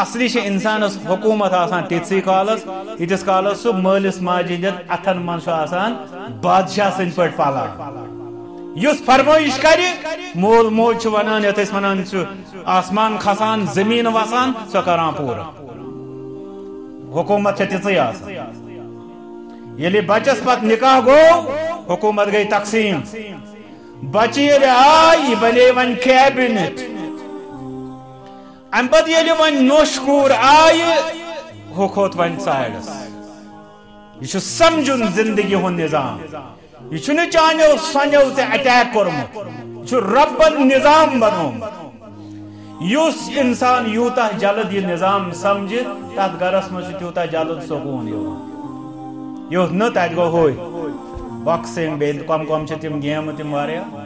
اصلی چھ انسانس حکومت آسان تیتسی کالس یتس کالس سہ مالس ماجد اتن من بادشاہ سند پہ پالان اس فرمائش کر مول موج ونان یت ونان آسمان کھسان، زمین وسان، سو کران پور حکومت تیتھی یلی بچس پت نکاح گو، حکومت گئی تقسیم۔ بچی آئی بنے ون کیبنٹ۔ ام پتہ ییٚلہِ وۄنۍ نوش کوٗر آیہِ ہُہ کھوٚت وۄنۍ سایڈس یہِ چھُ سمجھُن زندگی ہُنٛد نظام یہ چھُنہٕ چانیو سۄنیو ژےٚ اٹیک کوٚرمُت یہِ چھُ نظام بنومُت یُس انسان یوٗتاہ جلد یہِ نظام سمجھِ تتھ گرس منٛز چھُ تیوٗتاہ جلد سکوٗن یِوان یُتھ نہٕ تتہِ گوٚو ہوے بیٚیہِ کم کم چھِ تِم گیمہٕ تِم واریاہ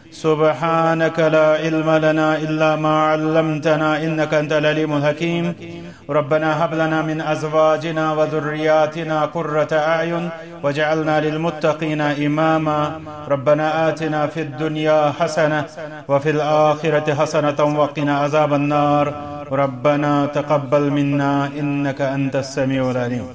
سبحانك لا علم لنا إلا ما علمتنا إنك أنت العليم الحكيم. ربنا هب لنا من أزواجنا وذرياتنا قرة أعين وجعلنا للمتقين إماما. ربنا آتنا في الدنيا حسنة وفي الآخرة حسنة وقنا عذاب النار. ربنا تقبل منا إنك أنت السميع العليم.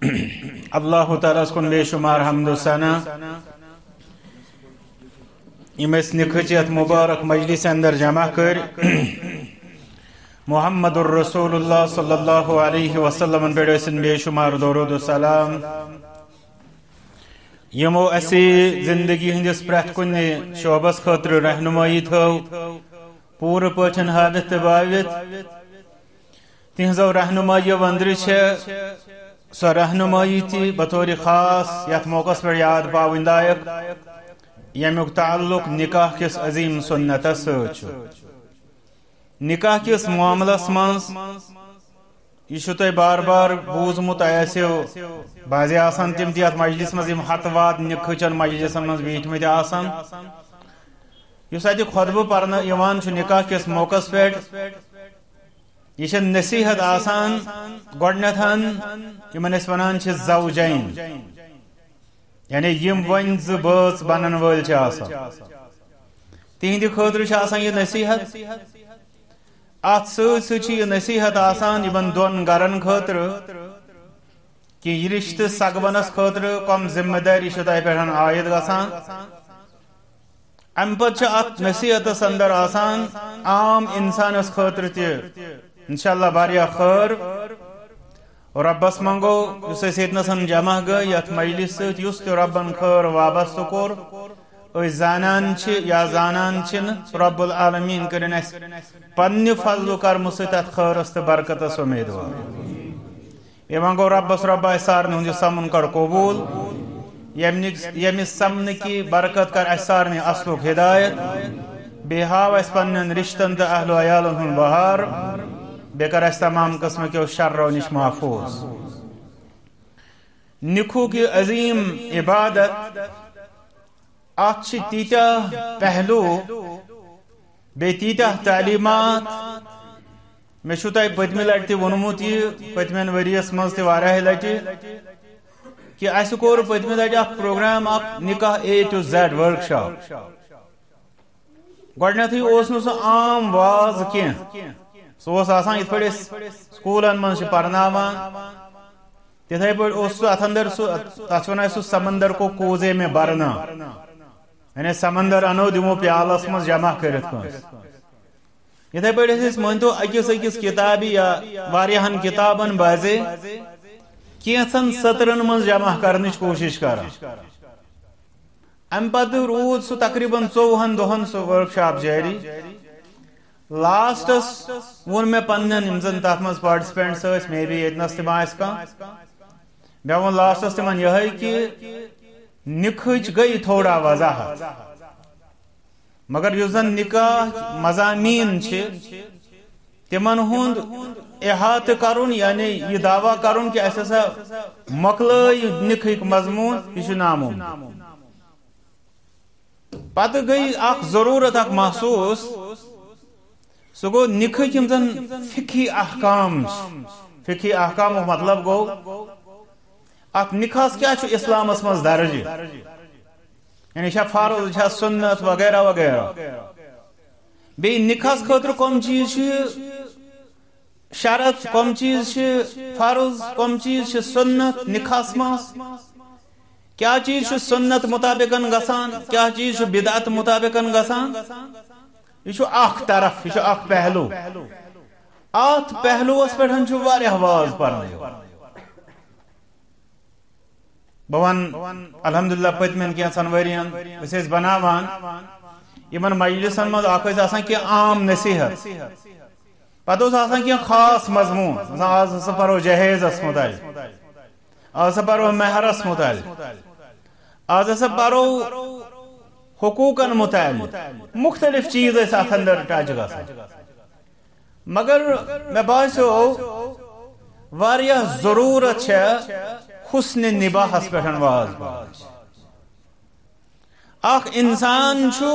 اللہ تعالیٰ کن بے شمار حمد و ثنا۔ یم نکھچ یت مبارک مجلس اندر جمع کر۔ محمد الرسول اللہ صلی اللہ علیہ وسلم پہ بے شمار درود و سلام۔ یمو اسی زندگی ہندس پریت کن شعبس خاطر رہنمائی تھو۔ پور پاٹن حالت باوت تہذو رہنمائی وندر سو رہنمائی تھی بطور خاص یت موقع پر یاد پاؤن لائق یمیک تعلق نکاح کس عظیم سنت ست نکاح کس معاملس مز یہ تھی بار بار بوزمت آسو بعض آسان تم تھی مجلس مز ہت وات نکھچن مجلسن مز بیٹھمت آسان. اس اتہ خطبہ پرنا نکاح کس موقع پہ یہ نصیحت آسان گۄڈنیتھن یمن أسۍ ونان چھِ زوجین۔ یعنی یم ون ز بٲژ بنن وٲلۍ چھِ آسان۔ خٲطرٕ چھِ آسان یہِ نصیحت۔ اتھ سۭتۍ سۭتۍ چھِ یہِ نصیحت آسان یمن دۄن گرن خٲطرٕ کہ یہ رشتہ سگبنس خٲطرٕ کم ذمہ دٲری چھِ تۄہہِ پٮ۪ٹھ عٲید گژھان امہِ پتہٕ چھِ اتھ نصیحتس اندر آسان۔ عام انسانس خٲطرٕ تہِ انشاءاللہ باریا خیر ربس منگو اس سیتنسن جمع گئی یت مجلس ست یس تو ربن خیر وابستہ کور اوی زانان چھ یا زانان چھن رب العالمین کرن اس پنہ فضل کرم ست خیر است برکت اس امیدوار یہ منگو ربس رب سارن ہند سمن کر قبول یم سمن کی برکت کر اسارن اصلک ہدایت بے ہاو اس پنن رشتن تہ اہل و عیالن ہن بہار بیکر اس تمام قسم کے شر و نش محفوظ نکھو کی عظیم عبادت اچھ تیتا پہلو بے تیتا تعلیمات میں چھو تائی پتمی لڑتی ونموت یہ پتمین وریس مزتی وارہ لٹی کہ ایسے کور پتمی لڑتی اک پروگرام اک نکاح اے ٹو زیڈ ورکشاپ گوڑنیت ہی اوسنو سا عام واز کین. سہ آسان یت پہ سکولن من پرناوان تتھے پہ اس ات اندر تک ونان سہ سمندر کو کوزے میں برنا یعنی سمندر انو دمو پیالس من جمع کرت یتھے پہ من تو اکس اکس کتابی یا واریاہن کتابن بازے کینسن سطرن من جمع کرنچ کوشش کران ام پتہ رود سہ تقریباً ژوہن دہن سہ ورک شاپ جاری لاسٹس وون میں پنن یم زن تات مز پارٹیسپینٹس اس مے بی اتنس تم آس کان مے وون لاسٹس تمن یہ کہ نکھچ گئی تھوڑا وضاحت مگر یو زن نکاح مضامین چھ تمن ہند احاطہ کرن یعنی یہ دعویٰ کرن کہ اس ہسا مکل نکھک مضمون یہ ناممکن پتہ گئی اخ ضرورت اخ محسوس سہ گو نکھک یم زن فقی احکام فقی احکام مطلب گو ات نکاس کیا چھ اسلام مز درجہ یعنی چھا فرض چھا سنت وغیرہ وغیرہ۔ بی نکاس خاطر کم چیز شرط کم چیز فرض کم چیز سنت نکاس مز۔ کیا چیز سنت مطابق گسان، کیا چیز بدعت مطابق گسان؟ یہ اخ طرف یہ اخ پہلو ات پہلوس پہ واز پڑھنے بہن الحمدللہ پتمن کینسن ورین اس بناوان یمن مجلسن مز اخ کی عام نصیحت پتہ اس کی خاص مضمون آز ہسا پرو جہیز اس متعلق آز ہسا پرو مہرس متعلق آز ہسا پرو حقوقن متعلق، مختلف چیز اس اندر ٹچ گژھان مگر مے باسیو واریاہ ضرورت چھ حسن نباہس پہ واز باز۔ اخ انسان چھو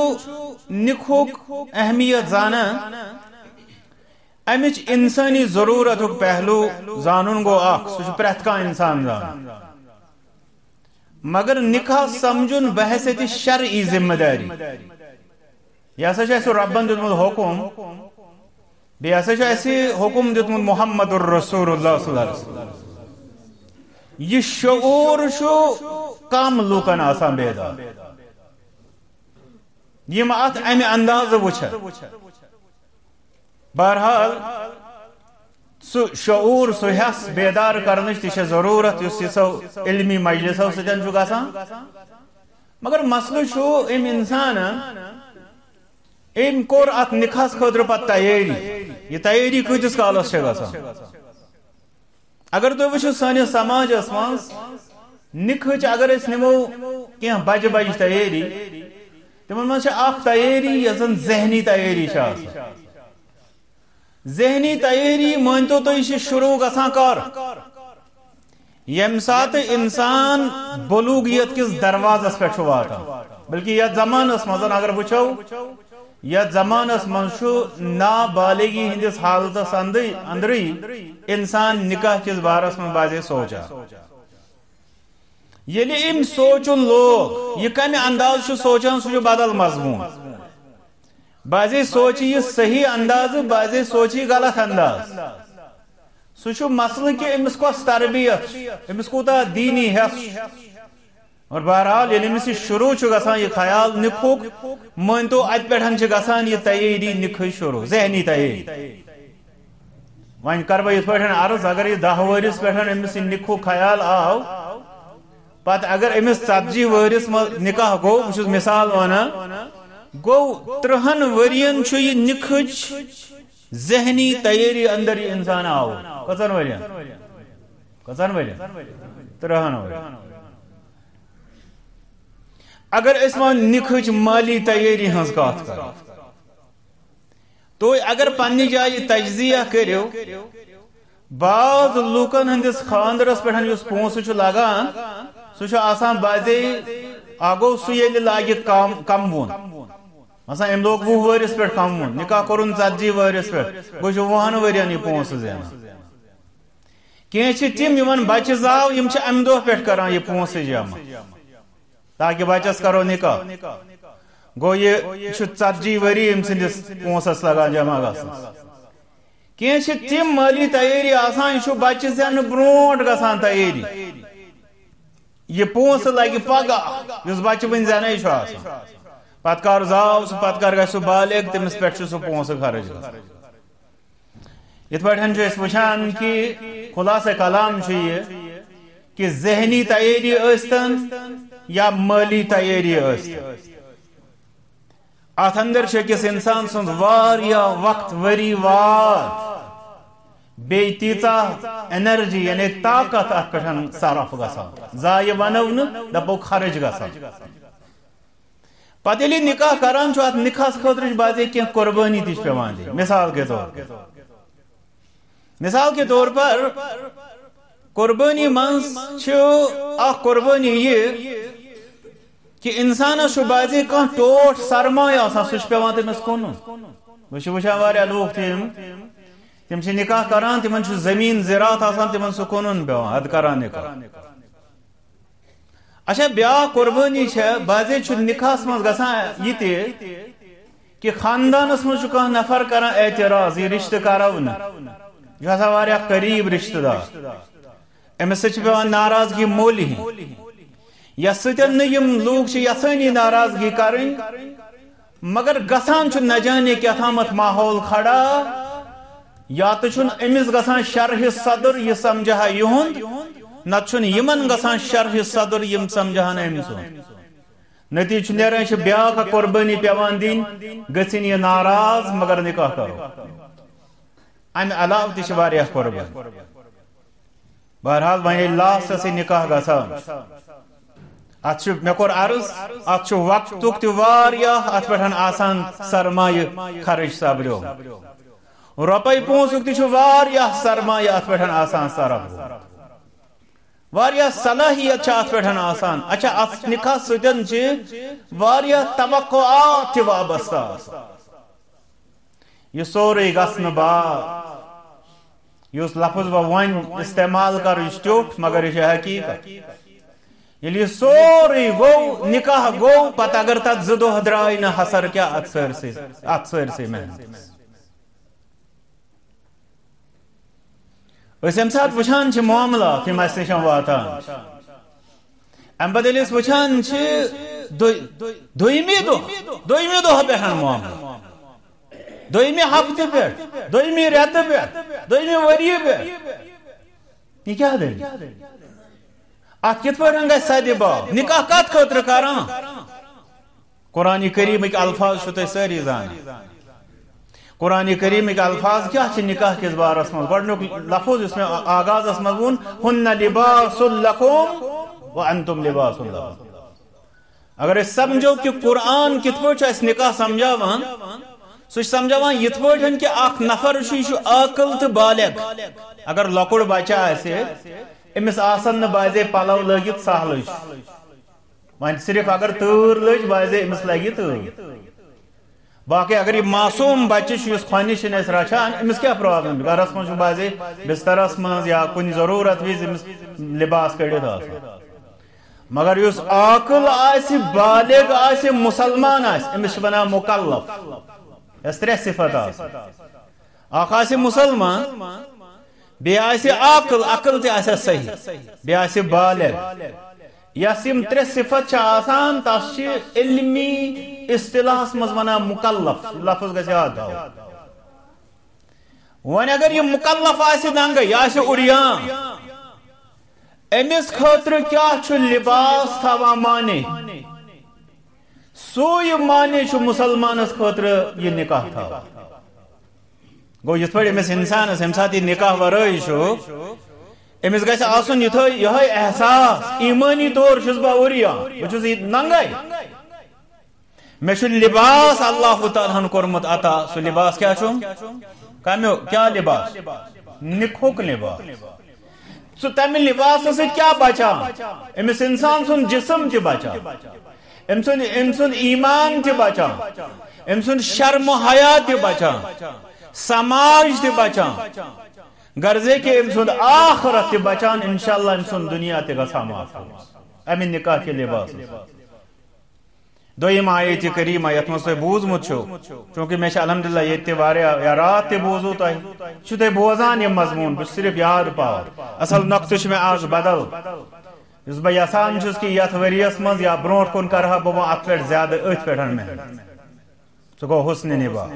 نکھوک اہمیت زانا امچ انسانی ضرورت پہلو زانن گو اخ سہ پریت کا انسان زان مگر نکاح سمجھن بحثیت شرعی ذمہ داری یہ ہسا اہس ربن دتمت حکم بی ہسا اہس حکم دتمت محمد الرسول اللہ صلی اللہ علیہ وسلم۔ یہ شعور شو کم لوکن آسان بیدار یم ات امہ انداز وچھ بہرحال سو شعور، سو حس بیدار کرنچ تہ ضرورت اس سو علمی مجلسو سن گسان مگر مسئلہ چھو ام انسان ہاں، ام کور ات نکاس خاطر پت تیاری۔ یہ تیاری کتس کالس گسان اگر تھی وچھو سانس سماجس مز نکھچ اگر اس نمو کی بج بج تیاری تمن من اخ تیاری یزن ذہنی تیاری ذہنی تیاری مانتو تو یہ شروع گسان کر یم سات انسان بلوغیت کس دروازس پہ واتان بلکہ یت زمانس مزن اگر وچو یت زمانس مز نابالغی ہندس حالتس اندری انسان نکاح کس بارس من بازے سوچا۔ یلی ام سوچن لوگ، یہ کم انداز سوچان سہ بدل مضمون۔ بعضی سوچی یہ صحیح انداز، بعضی سوچی غلط انداز۔ سہ مسئلہ کہ امس کس تربیت، امس کوتا دینی حس اور بہرحال یل امس شروع گسان، یہ خیال نکھوک۔ من تو ات پہ گسان، یہ تیاری نکھ شروع، ذہنی تیاری ون کر بہ یہ عرض، اگر یہ دہ ورس پہ امس نکھو خیال آو، پت اگر امس ژتجی ورس نکاح گو بہ مثال ونان گو ترہن ورین چھو یہ نکھج، ذہنی تیاری اندر یہ انسان آو۔ کسن ورین؟ کسن ورین؟ ترہن ورین۔ اگر اس میں نکھج مالی تیاری ہنس کات کر تو اگر پنی جائے تجزیہ کریو، بعض لوکن ہندس خاندرس پہ اس پونس چھ لگان سہ آسان بازے آگو سہ یل لاگہ کم وون مثلا ام لوگ وہ ورس پہ کم نکاح کورن ژتجی ورس پہ گو وہن ورین یہ پونس زین کی تم یمن بچہ زاو یم ام دہ پہ کران یہ پونس جمع تاکہ بچس کرو نکاح گو یہ ژتجی وری ام سندس پونسس لگان جمع گھن کی تم مالی تیاری آسان یہ بچہ زین برونٹ گسان تیاری یہ پونس لگہ پگہ اس بچہ ون زین آسان پت کر زاو سہ پت کر گھس بالغ تمس پہ سہ پونس خرچ یت پہ وچان کہ خلاصہ کلام یہ کہ ذہنی تیاری ٲستن یا مالی تیاری ٲستن ات اندر أکس انسان سن واریاہ وقت وری واد بی تیژا انرجی یعنی طاقت ات پہ صرف گژھان ضایع ونو نہ دپو خرچ گژھان پتہ یلی نکاح کران چھو ات نکاح خاطر بازے کی قربانی تش پیوان دی مثال کے طور مثال کے طور پر قربانی منز اخ قربانی یہ کہ انسان بازی کان ٹوٹ سرمایہ آسان سہ پیوان تمس کن بہ وچان لوگ تم تم نکاح کران تمن زمین زراعت آسان تمن سہ کن پیوان اد کران نکاح اچھا بیا قربانی بازے نکاح من گسان یہ کہ خاندانس من مجھ نفر کران اعتراض یہ رشتہ کرو نا یہ قریب رشتہ دار امس پیوان ناراضگی مولی یس ستن لوگ یسانی ناراضگی کریں مگر گسان نہ جانے کیا تھامت ماحول کھڑا یا تو امس گسان شرح صدر یہ سمجھا یہند نت یمن گسان شرح صدر یم سمجھان امس نتیجہ نیران بیاکھ قربانی پیوان دین گسن یہ ناراض مگر نکاح کرو ام علاوہ تہ قربان بہرحال وہیں لاسٹ سے نکاح گسان ات مے کور عرض ات وقت تہ ات پہ آسان سرمایہ خرچ سبریو روپے پونسک تہ سرمایہ ات پہ آسان سرف واریاہ صلاحیت چھ اچھا ات پہ آسان۔ اچھا ات نکاح ستن جی، توقعات تہ وابستہ۔ یہ سورے گھن بعد یہ لفظ بہ ون استعمال کر یہ ٹوٹ مگر یہ حقیقت۔ یل یہ سوری گو، نکاح گو، پتہ اگر تک زدو درائے نہ حسر کیا ات سر سے ات سر سے محنت۔ اس ام سات وچھان چھ معاملہ تم اس نشان واتان ام بدل اس وچھان چھ دویمی دو دویمی دو بہن معاملہ دویمی ہفتے پہ دویمی ریت پہ دویمی وری پہ یہ کیا دل ات کت پہ گھر سدی باب نکاح کت خطر کران قرآن کریم الفاظ چھ تھی ساری زان قرآن کریم کے الفاظ کیا چھ نکاح کس بارس من گۄڈنیُک لفظ اس میں آغازس منٛز ووٚن ہن لباس لکم وانتم لباس لهم اگر أسۍ سمجھو کہ قرآن کت پٲٹھۍ چھُ اَسہِ نکاح سمجھاوان سہ سمجھاوان یِتھ پٲٹھۍ کہ اکھ نفر چھُ یہِ چھُ عاقل بالغ۔ اگر لۄکُٹ بچہ آسہِ امس آسن بازے پلو لگت سہل ون صرف اگر تر لج بازے امس لگی تر باقی اگر یہ معصوم بچہ اس خونش رچان امس کیا پرابلم گرس من بازے بسترس من یا کن ضرورت وز امس لباس کڑت مگر اس عاقل آس بالغ آس مسلمان آس امس بنا مکلف۔ اس ترے صفت آس۔ اخ آس مسلمان بیاسی عقل عقل تی آسیا صحیح۔ بیاسی بالغ۔ یس یم ترے صفت چھ آسان تس چھ علمی اصطلاح مز ونا مکلف، لفظ گژھِ یاد تھاو ون اگر یہ مکلف آسہِ دنگے یہ آسہِ اڑیان امس خاطر کیا چھ لباس تھاوا مانے؟ سو مانے چھ مسلمانس خاطر یہ نکاح تھاوا گو یت پہ امس انسانس یم سات نکاح ورٲے چھُ امس گژھِ آسُن یِتھے یِہے احساس ایمانی طور چھُس بہٕ اوریا بہٕ چھُس ننگے مےٚ چھُ لباس اللہ تعالیٰ ہن کوٚرمُت عطا سُہ لباس کیٛاہ چھُ کمیو کیٛاہ لباس نِکھُک لباس سُہ تمہِ لباسہٕ سۭتۍ کیٛاہ بچان أمِس انسان سُنٛد جسم تہِ بچان أمۍ سُنٛد أمۍ سُنٛد ایمان تہِ بچان أمۍ سُنٛد شرم و حیا تہِ بچان سماج تہ بچان غرضے کہ ام سند آخرت تہ بچان انشاءاللہ ام سند دنیا تہ گسا معاف امن نکاح کے لباس دویم آیت کریمہ یت مس بوزمت چھو چونکہ میں شاہ الحمدللہ یہ تہ واریاہ یا رات تہ بوزو تہ چھ تہ بوزان یہ مضمون، بس صرف یاد پاو اصل نقطہ چھ میں آج بدل. اس بہ یسان چھس کہ یت وریس مز، یا برونٹ کن کرہا بہ ات زیادہ ات پہ میں سو گو حسن نبا.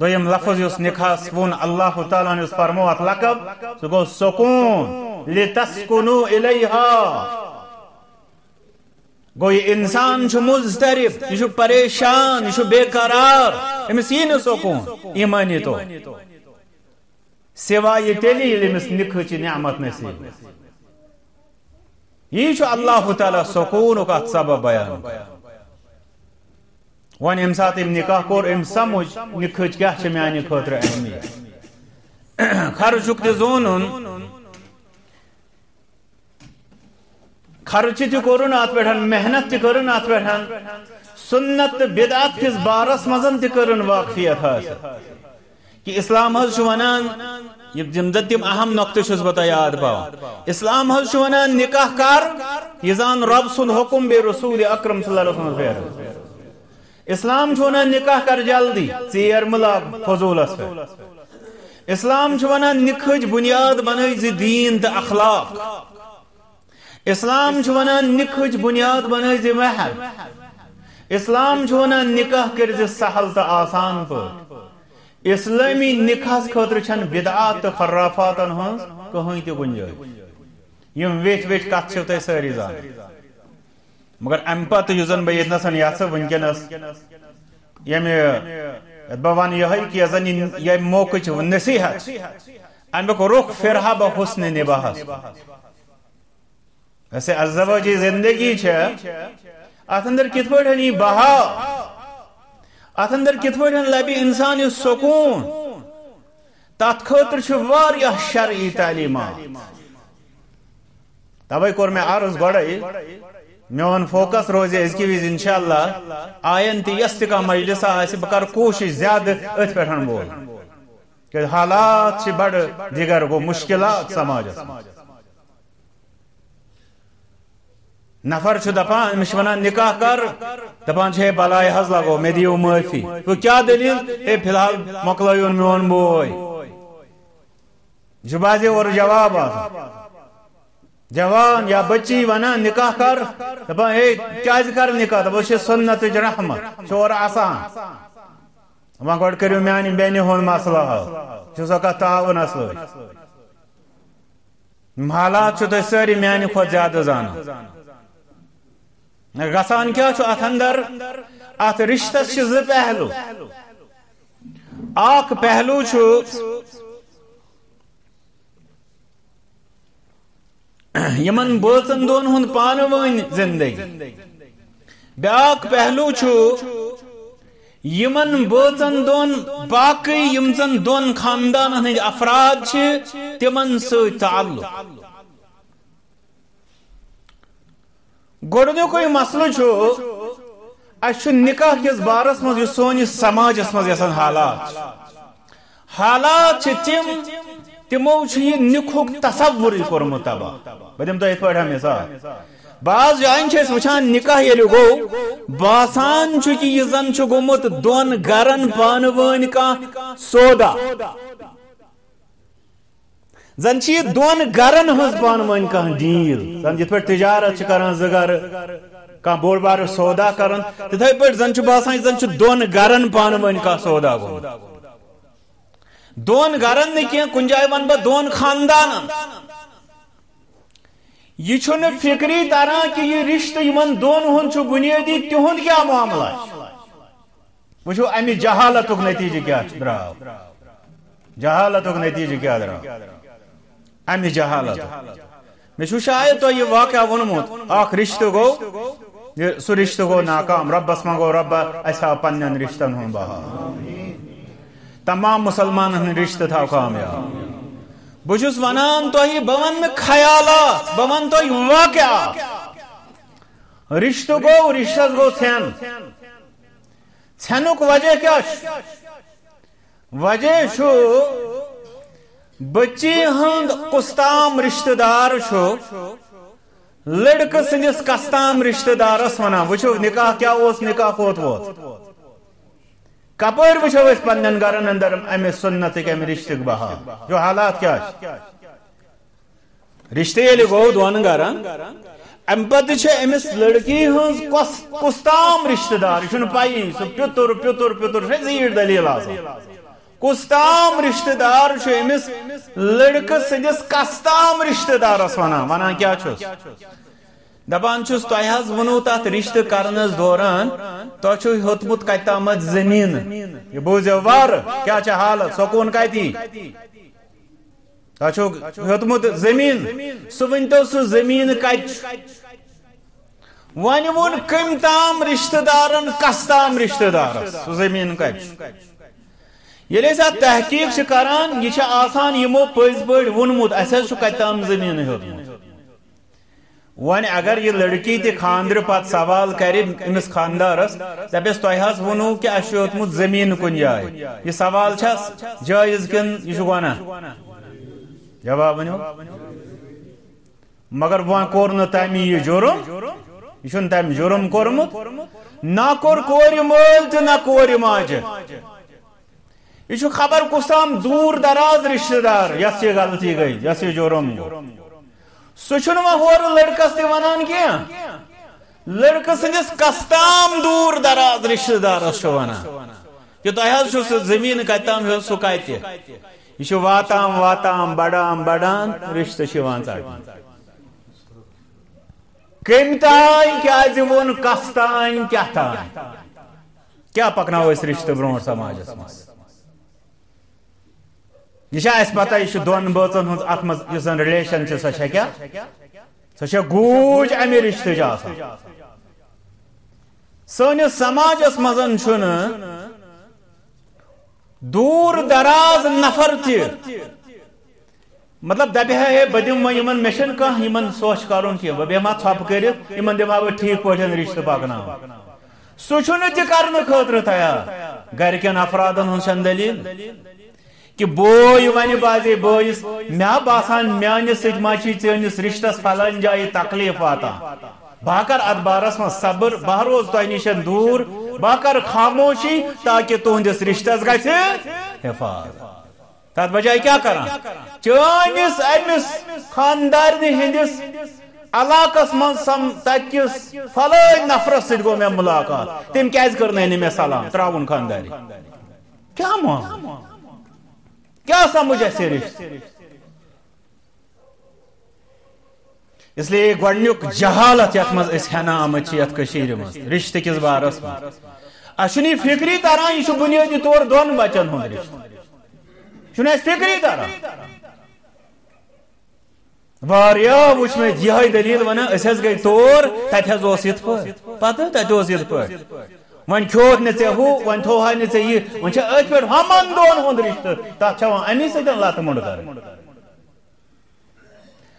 دویم لفظ یس نکاس ون اللہ تعالیٰ نے فرمو ات لقب، سو گو سکون لتسکنو الیہا۔ گو یہ انسان چھ مزدرف یہ پریشان، یہ بے قرار امس یہ سکون، ایمانی تو۔ سوائے تیلی امس نکھ نعمت نصیب۔ یہ اللہ تعالیٰ سکون کا سبب بیان۔ ون ام سات ام نکاح کور ام سمجھ نکھچ کیا چھ میانہ خاطر اہمیت خرچک تہ زون خرچ تہ کورن ات پہ محنت تہ کرن ات پہ سنت بدعت کس بارس مزن تہ کرن واقفیت حاصل کہ اسلام حض ونان یم تم اہم نقطہ چھس بتا یاد پاو اسلام حض ونان نکاح کر یہ زان رب سن حکم بے رسول اکرم صلی اللہ علیہ وسلم اسلام ونان نکاح کر جلدی ژیر ملاب فضولس پہ۔ اسلام ونان نکھج بنیاد بنائی زی دین تا اخلاق۔ اسلام ونان نکھج بنیاد بنائی زی مہر اسلام ونان نکاح کر زی سہل تا آسان پر اسلامی نکاح خاطر چھن بدعات تو خرافاتن ہنز کہیں تہ گنجائش۔ یم ویٹ ویٹ کت چھو تہ ساری زان مگر ام پتہ یُس زن بہ یتنسن یژھٕ ونکیٚنس ییٚمہِ بہٕ وَنہٕ یِہوٚے کہِ زن یہِ موقعٕچ نصیحت رخ پھرہا بہ حسن نباہس۔ ویسے ازواجی زندگی چھےٚ، اتھ اندر کِتھ پٲٹھۍ یی بہا؟ ات اندر کت پہ لبہ انسان سکون؟ تت خاطر شرعی تعلیمات۔ توے کور میں عرض گوڑے میون فوکس روزِ ازکہ وز انشاءاللہ آئین تہ یس تہ مجلس آسہ بہ کر کوشش زیادہ ات پہ بول کہ حالات چی بڑ دیگر گو مشکلات سماجس نفر چھ دپان امس ونان نکاح کر دپان چھ بلائے حض لگو مے دیو معافی تو کیا دلیل اے فی الحال میون بوے جبازی اور جواب آتا جوان یا بچی ونان نکاح کر دپان اے کیا کر نکاح دپان چھ سنت رحمت چور آسان۔ وہاں گوڑ کریو میانی بینی ہون مسئلہ۔ چھ سکا تعاون اصل حالات چھ تو ساری میانی خود زیادہ زانا۔ گسان کیا چھو ات اندر؟ ات رشتس چھ ز پہلو۔ اک پہلو چھو یمن بوزن دون ہن پان ون زندگی. بیاک پہلو چھو، یمن بوزن دون باقی یم زن دون خاندان ہند افراد چھ تمن س تعلق. گۄڈنیُکُے مسلہٕ چھُ اَسہِ چھُ نِکاح کِس بارس منٛز یُس سٲنِس سماجس منٛز یژھان حالات. حالات چھِ تِم تِمو چھُ یہِ نِکہُک تصورٕے کوٚرمُت تباہ بہٕ دِمہٕ تۄہہِ یِتھ مثال بعض جایَن چھِ أسۍ وٕچھان نِکاح ییٚلہِ گوٚو باسان چھُ کہِ یہِ زن چھُ گوٚمُت دۄن گرن پانہٕ ؤنۍ کانٛہہ سودا زن یہ دون گرن ہز پان ون کان ڈیل زن جت پہ تجارت کران زگر کان بوڑ بار سودا کران تتھے پہ زن باسان زن دون گرن پان ون کا سودا گو دون گرن نہ کن جائے ون بہ دون خاندان یہ چھن فکری تران کہ یہ رشتہ یمن دون ہن چھ بنیادی تہند کیا معاملہ وچھو امی جہالتک نتیجہ کیا دراو۔ جہالتک نتیجہ کیا دراو۔ امی جہالت میں چھو شاید تو یہ واقعہ ونمت آخ رشتہ گو۔ سو رشتہ گو ناکام۔ رب اسما گو رب ایسا پنن رشتن ہوں بہا۔ تمام مسلمان ہن رشتہ تھا کامیاب۔ بجھس ونان تو ہی بون میں خیالات بون تو ہی واقعہ رشتہ گو رشتہ گو تھین تھینک وجہ کیا؟ وجہ چھو بچی ہند کستام رشتہ دار چھو لڑکہ سندس کستام رشتہ دارس ونان وچھو نکاح کیا اس نکاح کوت ووت کپر وچھو اس پنن گرن اندر امی سنت کے امی رشتہ بہا جو حالات کیا رشتہ یلی گو دون گرن ام پتہ چھ امس لڑکی ہنز کستام رشتہ دار چھن پائی سو پیتر پیتر پیتر زیر دلیل آسان کستام رشتہ دار امس لڑکہ سندس دپان چھس تہ ونو تات رشتہ کرنس دوران تو چھو ہتمت کتامت زمین یہ بوزو وار کیا چھ حالت سکون کتی تو چھو ہتمت زمین سو ونتو سو زمین کت ون ون کم تام رشتہ دارن کستام رشتہ دارس سو زمین کت یلی سا تحقیق کران یہ آسان یمو پز پہ پڑ ونمت اس کتام زمین ہیوتمت ون اگر یہ لڑکی تی خاندر پت سوال کر امس خاندارس دپس تہ ونو کہ اس زمین کن جائے۔ یہ سوال چھس، جائز کن، یہ ونان جواب ونو مگر وہاں کور نہ یہ جرم، یہ تم جرم کورمت نہ کور کور مول تو نہ کور ماجہ۔ یہ خبر کسام دور دراز رشتہ دار یس یہ غلطی گئی یس یہ جرم سہ ہور لڑکس تہ ونان کی لڑکہ سندس کستام دور دراز رشتہ دارس ونان۔ کہ تہ سہ زمین کتام سہ کتہ یہ واتام واتام، بڑام، بڑان، رشتہ ژٹان کم تان کیا وون کس تان کیا تان کیا پکناو اس رشتہ برو سماجس مز یہ اس پتہ یہ دون بچن ہز ات مز ریلیشن سہ کیا سہ گوج امی رشتہ آسان سنس سماجس مزن دور دراز نفر تہ مطلب دپہ ہے بہ دم یمن مشن کان سوچ کرن کی بہ بیما ژھپ کرت یمن دما بہ ٹھیک پٹھن رشتہ پکنا سو چھن تہ کرن خاطر تیار گرکن افرادن ہن دلیل کہ بوئی ونہ بازے بوئس مے باسان میانہ سۭتۍ ما چھی چٲنِس رشتس فلان جایہِ تکلیف واتان بہ کر اتھ بارس من صبر بہ روز تہ نش دور۔ بہ کر خاموشی تاکہ تہندس رشتس گھ حفاظت تر بجائے کیا کران چانس امس خاندار ہندس علاقس من سم تکس فلٲنۍ نفرس سۭتۍ گوٚو مےٚ ملاقات۔ تٔمۍ کیٛازِ کٔرنٲے نہٕ مےٚ سلام؟ ترٛاوُن خاندارِ کیٛاہ معاملہٕ کیٛاہ سمجھ اَسہِ رِشتہٕ اس لیے گۄڈنیُک جہالت یتھ منٛز أسۍ ہٮ۪نہٕ آمٕتۍ چھِ یتھ کٔشیٖرِ منٛز رِشتہٕ کِس بارس چھُنہٕ یہِ فِکری تران یہِ چھُ بُنیٲدی طور دۄن بچن ہُنٛد رِشتہٕ۔ چھُنہٕ اَسہِ فِکری تران واریاہ وٕچھ مےٚ یِہے دٔلیٖل ونان حظ گٔے تور تتہِ اوس یِتھ پٲٹھۍ پتہٕ تتہِ اوس یِتھ پٲٹھۍ وۄنۍ کھیوٚوُکھ نہٕ ژےٚ ہُہ وۄنۍ تھوہا نہٕ ژےٚ یہِ وۄنۍ چھِ أتھۍ پٲٹھۍ ہمان دۄن ہُنٛد رِشتہٕ تتھ چھےٚ وۄنۍ امی سۭتۍ لتہٕ مُنڈ کرٕنۍ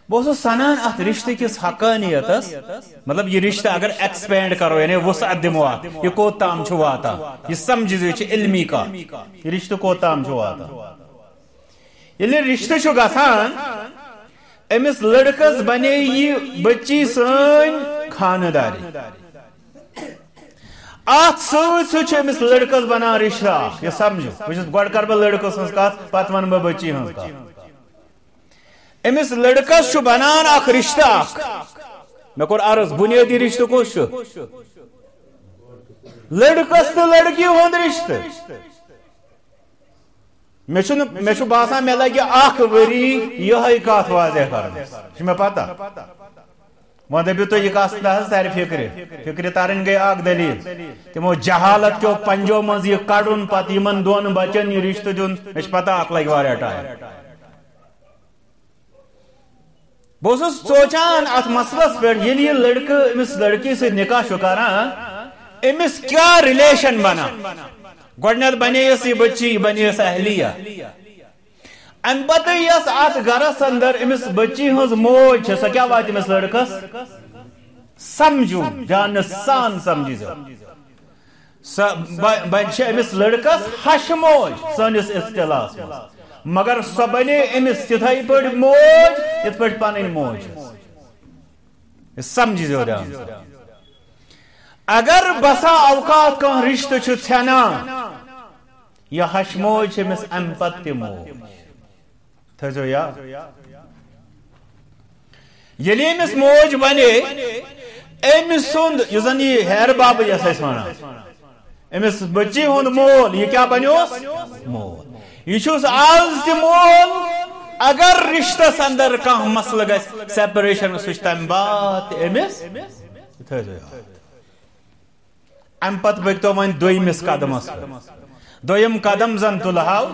بہٕ سنان ات رشتہ کس حقانیت مطلب یہ رشتہ اگر ایکسپینڈ کرو یعنی وسعت دمو یہ کوت تام چھ واتا یہ سمجھ یہ علمی کا یہ رشتہ کوت تام چھ واتا یلی رشتہ چھ گژھان امس لڑکس بنے یہ بچی سن خانداری ات سوت سوت امس لڑکس بنا رشتہ یہ سمجھو بہت گۄڈٕ کر بہ لڑکس ہنٛز کتھ پتہٕ ون بہ بچی ہنٛز کتھ امس لڑکس بنان اخ رشتہ اخ میں کور عرض بنیادی رشتہ کس لڑکس تو لڑکی ہند رشتہ مے باسان مے لگہ اخ وری یہ کت واضح کر مے پتہ وہ دپیو تو یہ کس تر فکر فکر ترن گئی اخ دلیل۔ تمو جہالت کیو پنجو مز یہ کڑن پتہ یمن دون بچن یہ رشتہ دن مے پتہ اخ لگہ واریاہ ٹائم بہت سوچان ات مسلس پہ یہ لڑکہ امس لڑکی سے نکاح کران امس کیا ریلیشن بنا؟ گۄڈنیٚتھ بنے یہ بچی بنے اہلیہ۔ ام پتہ یس ات گرس اندر امس بچی ہز موج سو کیا وات امس لڑکس سمجھو جان سان سمجھی زو بن امس لڑکس ہش موج سنس اصطلاح مگر سو بنے امس تتھائی پہ موج یت پہ پن موج سمجھ زیادہ اگر بسا اوقات کان رشتہ چھ ژھنان یہ ہش موج امس ام پت تہ موج تھزو یا یلی امس موج بنے امس سند یہ زن یہ ہیر باب یس ونان امس بچی ہند مول یہ کیا بنیوس مول یہ آز مول اگر رشتہ اندر کھانا مسل گھر سیپریشن سہ تمہ بات امس ام پتہ پکتو ون دمس قدمس دم قدم زن تلہو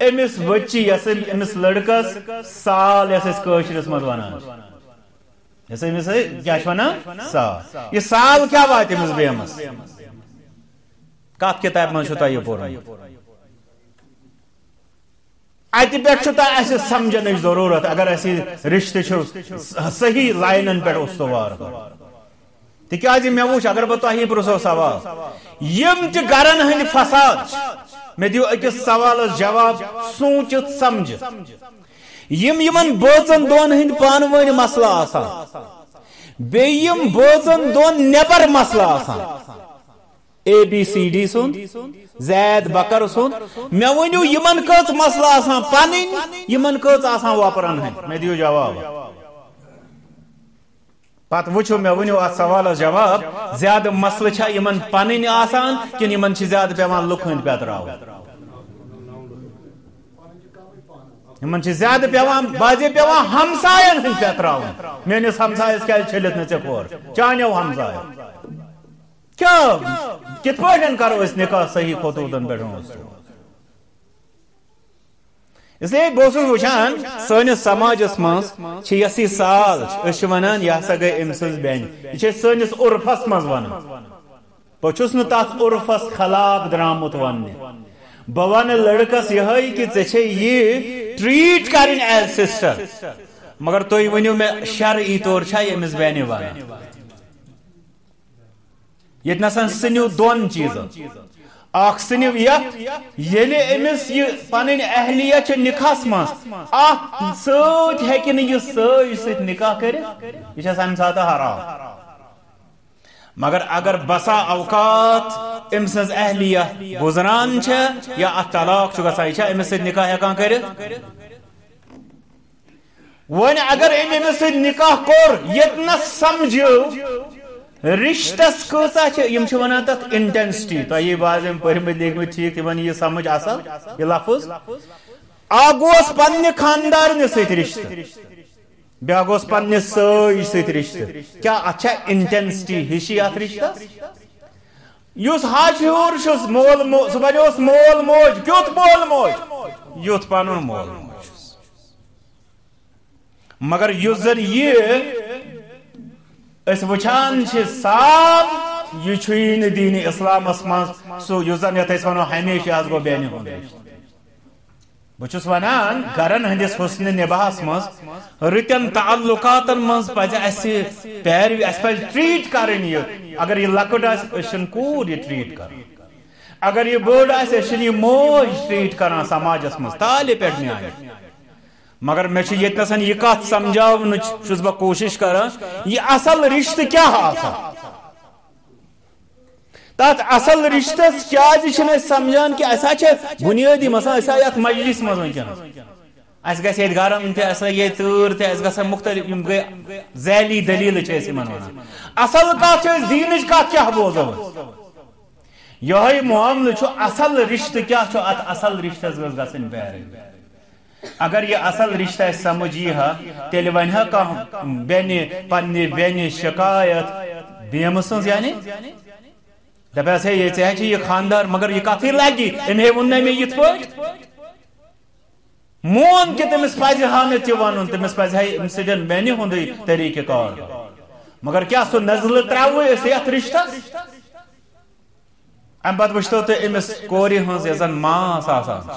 امس بچی یس امس لڑکس سال یس قشرس مز ونان یس امس کیا ونان سال۔ یہ سال کیا وات امس بیمس کت کتاب من تہ یہ پورن اتہ پہ سمجھن ضرورت، اگر اِس رشتہ صحیح لائنن پہ استوار۔ تکیازِ مےٚ وٕچھ اگر بہٕ تۄہہِ پرٛژھو سوال۔ یِم تہِ گرن ہٕنٛدۍ فساد۔ مےٚ دِیِو أکِس سوالس جواب، سوٗنٛچِتھ سمجھِتھ۔ یِم یِمن بٲژن دۄن ہٕنٛدۍ پانہٕ ؤنۍ مسلہٕ آسان، بیٚیہِ یِم بٲژن دۄن نٮ۪بر مسلہٕ آسان۔ اے بی سی ڈی سن زید بکر سن مے ونیو یمن کچ مسئلہ آسان پنن یمن کچ آسان وپرن ہن مے دیو جواب۔ پت وچھو مے ونیو ات سوال جواب زیادہ مسئلہ چھا یمن پنن آسان کن یمن چھ زیادہ پیوان لکھن پیتراو یمن چھ زیادہ پیوان بازی پیوان ہمسائن ہن پیتراو میانس ہمسایس کیا چھلت نہ ژے کور چانیو ہمسایہ کیا کت پہ کرو اس نکاح صحیح خطوطن پہ اس لیے بہت وچان سنس سماجس مز یہ سال ونان یہ ہسا گئی ام سن بین یہ سنس عرفس مز ون بہس نا عرفس خلاف درامت ون بہ ون لڑکس یہ کہ یہ ٹریٹ کریں ایز سسٹر مگر تھی ونو مے شرعی طور امس بینہ ون یہ سنیو دون چیزن اخ سنیو یت یلی امس یہ پنن اہلیہ چھ نکاح مس اخ سوت ہیکن یہ سوی ست نکاح کر یہ چھ سم ساتھ حرام مگر اگر بسا اوقات ام سز اہلیہ گزران چھ یا ات طلاق چھ گسا چھ امس ست نکاح ہکان کر ون اگر امس ست نکاح کور یتنا سمجھو رشتس کۭژاہ چھِ یِم چھِ وَنان تَتھ اِنٹٮ۪نسٹی تۄہہِ یہِ باز یِم پٔرمٕتۍ لیکھمٕتۍ ٹھیٖک تِمن یہِ سمجھ اصل یہِ لفظ۔ اکھ گوس پننہِ خاندارنہِ سۭتۍ رشتہٕ۔ بیٛاکھ گوس پننہِ سٲج سۭتۍ رشتہٕ۔ کیٛاہ اتھ چھا اِنٹٮ۪نسٹی ہِشی اتھ رشتس یُس ہچ ہیوٗر مول مول سُہ بنیوس مول موج کیُتھ مول موج۔ یُتھ پنُن مول موج۔ مگر یُس زن یہِ اس وچان چھ صاف یہ چھوئی نہ دین اسلام من سو یس زن یت ونو ہمیشہ آز گو بین ہند بہس ونان گرن ہندس حسن نباہس مز رتن تعلقات مز پز اس پیروی اس پز ٹریٹ کرن یہ اگر یہ لکٹ آن کور یہ ٹریٹ کر۔ اگر یہ بوڑ بڑ آن یہ موج ٹریٹ کران سماجس مز تالے پہ نیائے مگر میں یتنسن یہ کت سمجھاون چھس بہ کوشش کران، یہ اصل رشتہ کیا آسان؟ تات اصل رشتس کیاز سمجھان کہ اسا چھ بنیادی مثلا اسا مجلس مز ونکن گژھِ ییٚتہِ گرم تہِ، اَسہِ لگہِ ییٚتہِ تۭر تہِ، اَسہِ گژھن مختلف یِم گٔے ذیلی دلیٖلہٕ چھِ أسۍ یِمن وَنان۔ اصل کتھ چھِ أسۍ دیٖنٕچ کیٛاہ بوزو؟ یِہوے معاملہٕ چھُ اصل رشتہٕ کیٛاہ چھُ اصل رشتس گٔژھ گژھٕنۍ اگر یہ اصل رشتہ سمجھی ہا تیل ون ہا کم بین پنہ بین شکایت بیم سن یعنی؟ دپس ہے یہ ژے یہ خاندار مگر یہ کتھی لگی امہ ون مے یت پٹ مون کہ تمس پز ہا مے تہ ون تمس پز ہے ام سدن بین ہند طریقہ کار۔ مگر کیا سو نزل تراو اس یت رشتہ؟ ام پتہ وچھتو تو امس کوری ہنز یزن ماس آسان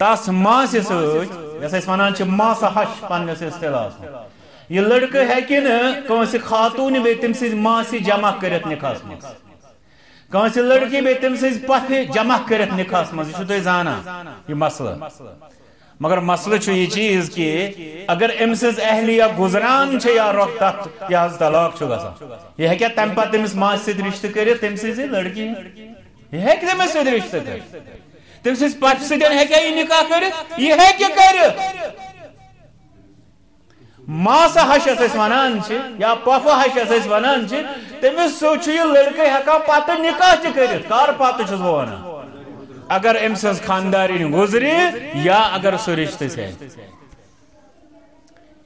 تس ماس سس ونان ماسہ ہش پنس اصطلاح یہ لڑکہ ہیکہ نس خاتون بی تم سی ماسی جمع کرت نکاس مز کنس لڑکی بی تم سی پف جمع کرت نکاس مز یہ تھی زانا یہ مسئلہ مگر مسئلہ چھ یہ چیز کہ اگر ام سز اہلیہ گزران چھ یا روک تت یہ طلاق چھ گسان یہ ہیکہ تم پتہ تمس ماس سۭتۍ رشتہ کٔرِتھ تم سی لڑکی یہ ہیکہ تمس سۭتۍ رشتہ کٔرِتھ تم سس پٹ سٹن ہیکیا یہ نکاح کرت یہ ہیکہ کرت ماسا ہشس اس ونان یا پفا ہشس اس ونان تمس سو چھ یہ لڑکے ہکا پتہ نکاح تہ کرت کار پتہ چھس بہ ونان اگر ام سز خاندارین گزری یا اگر سو رشتہ سے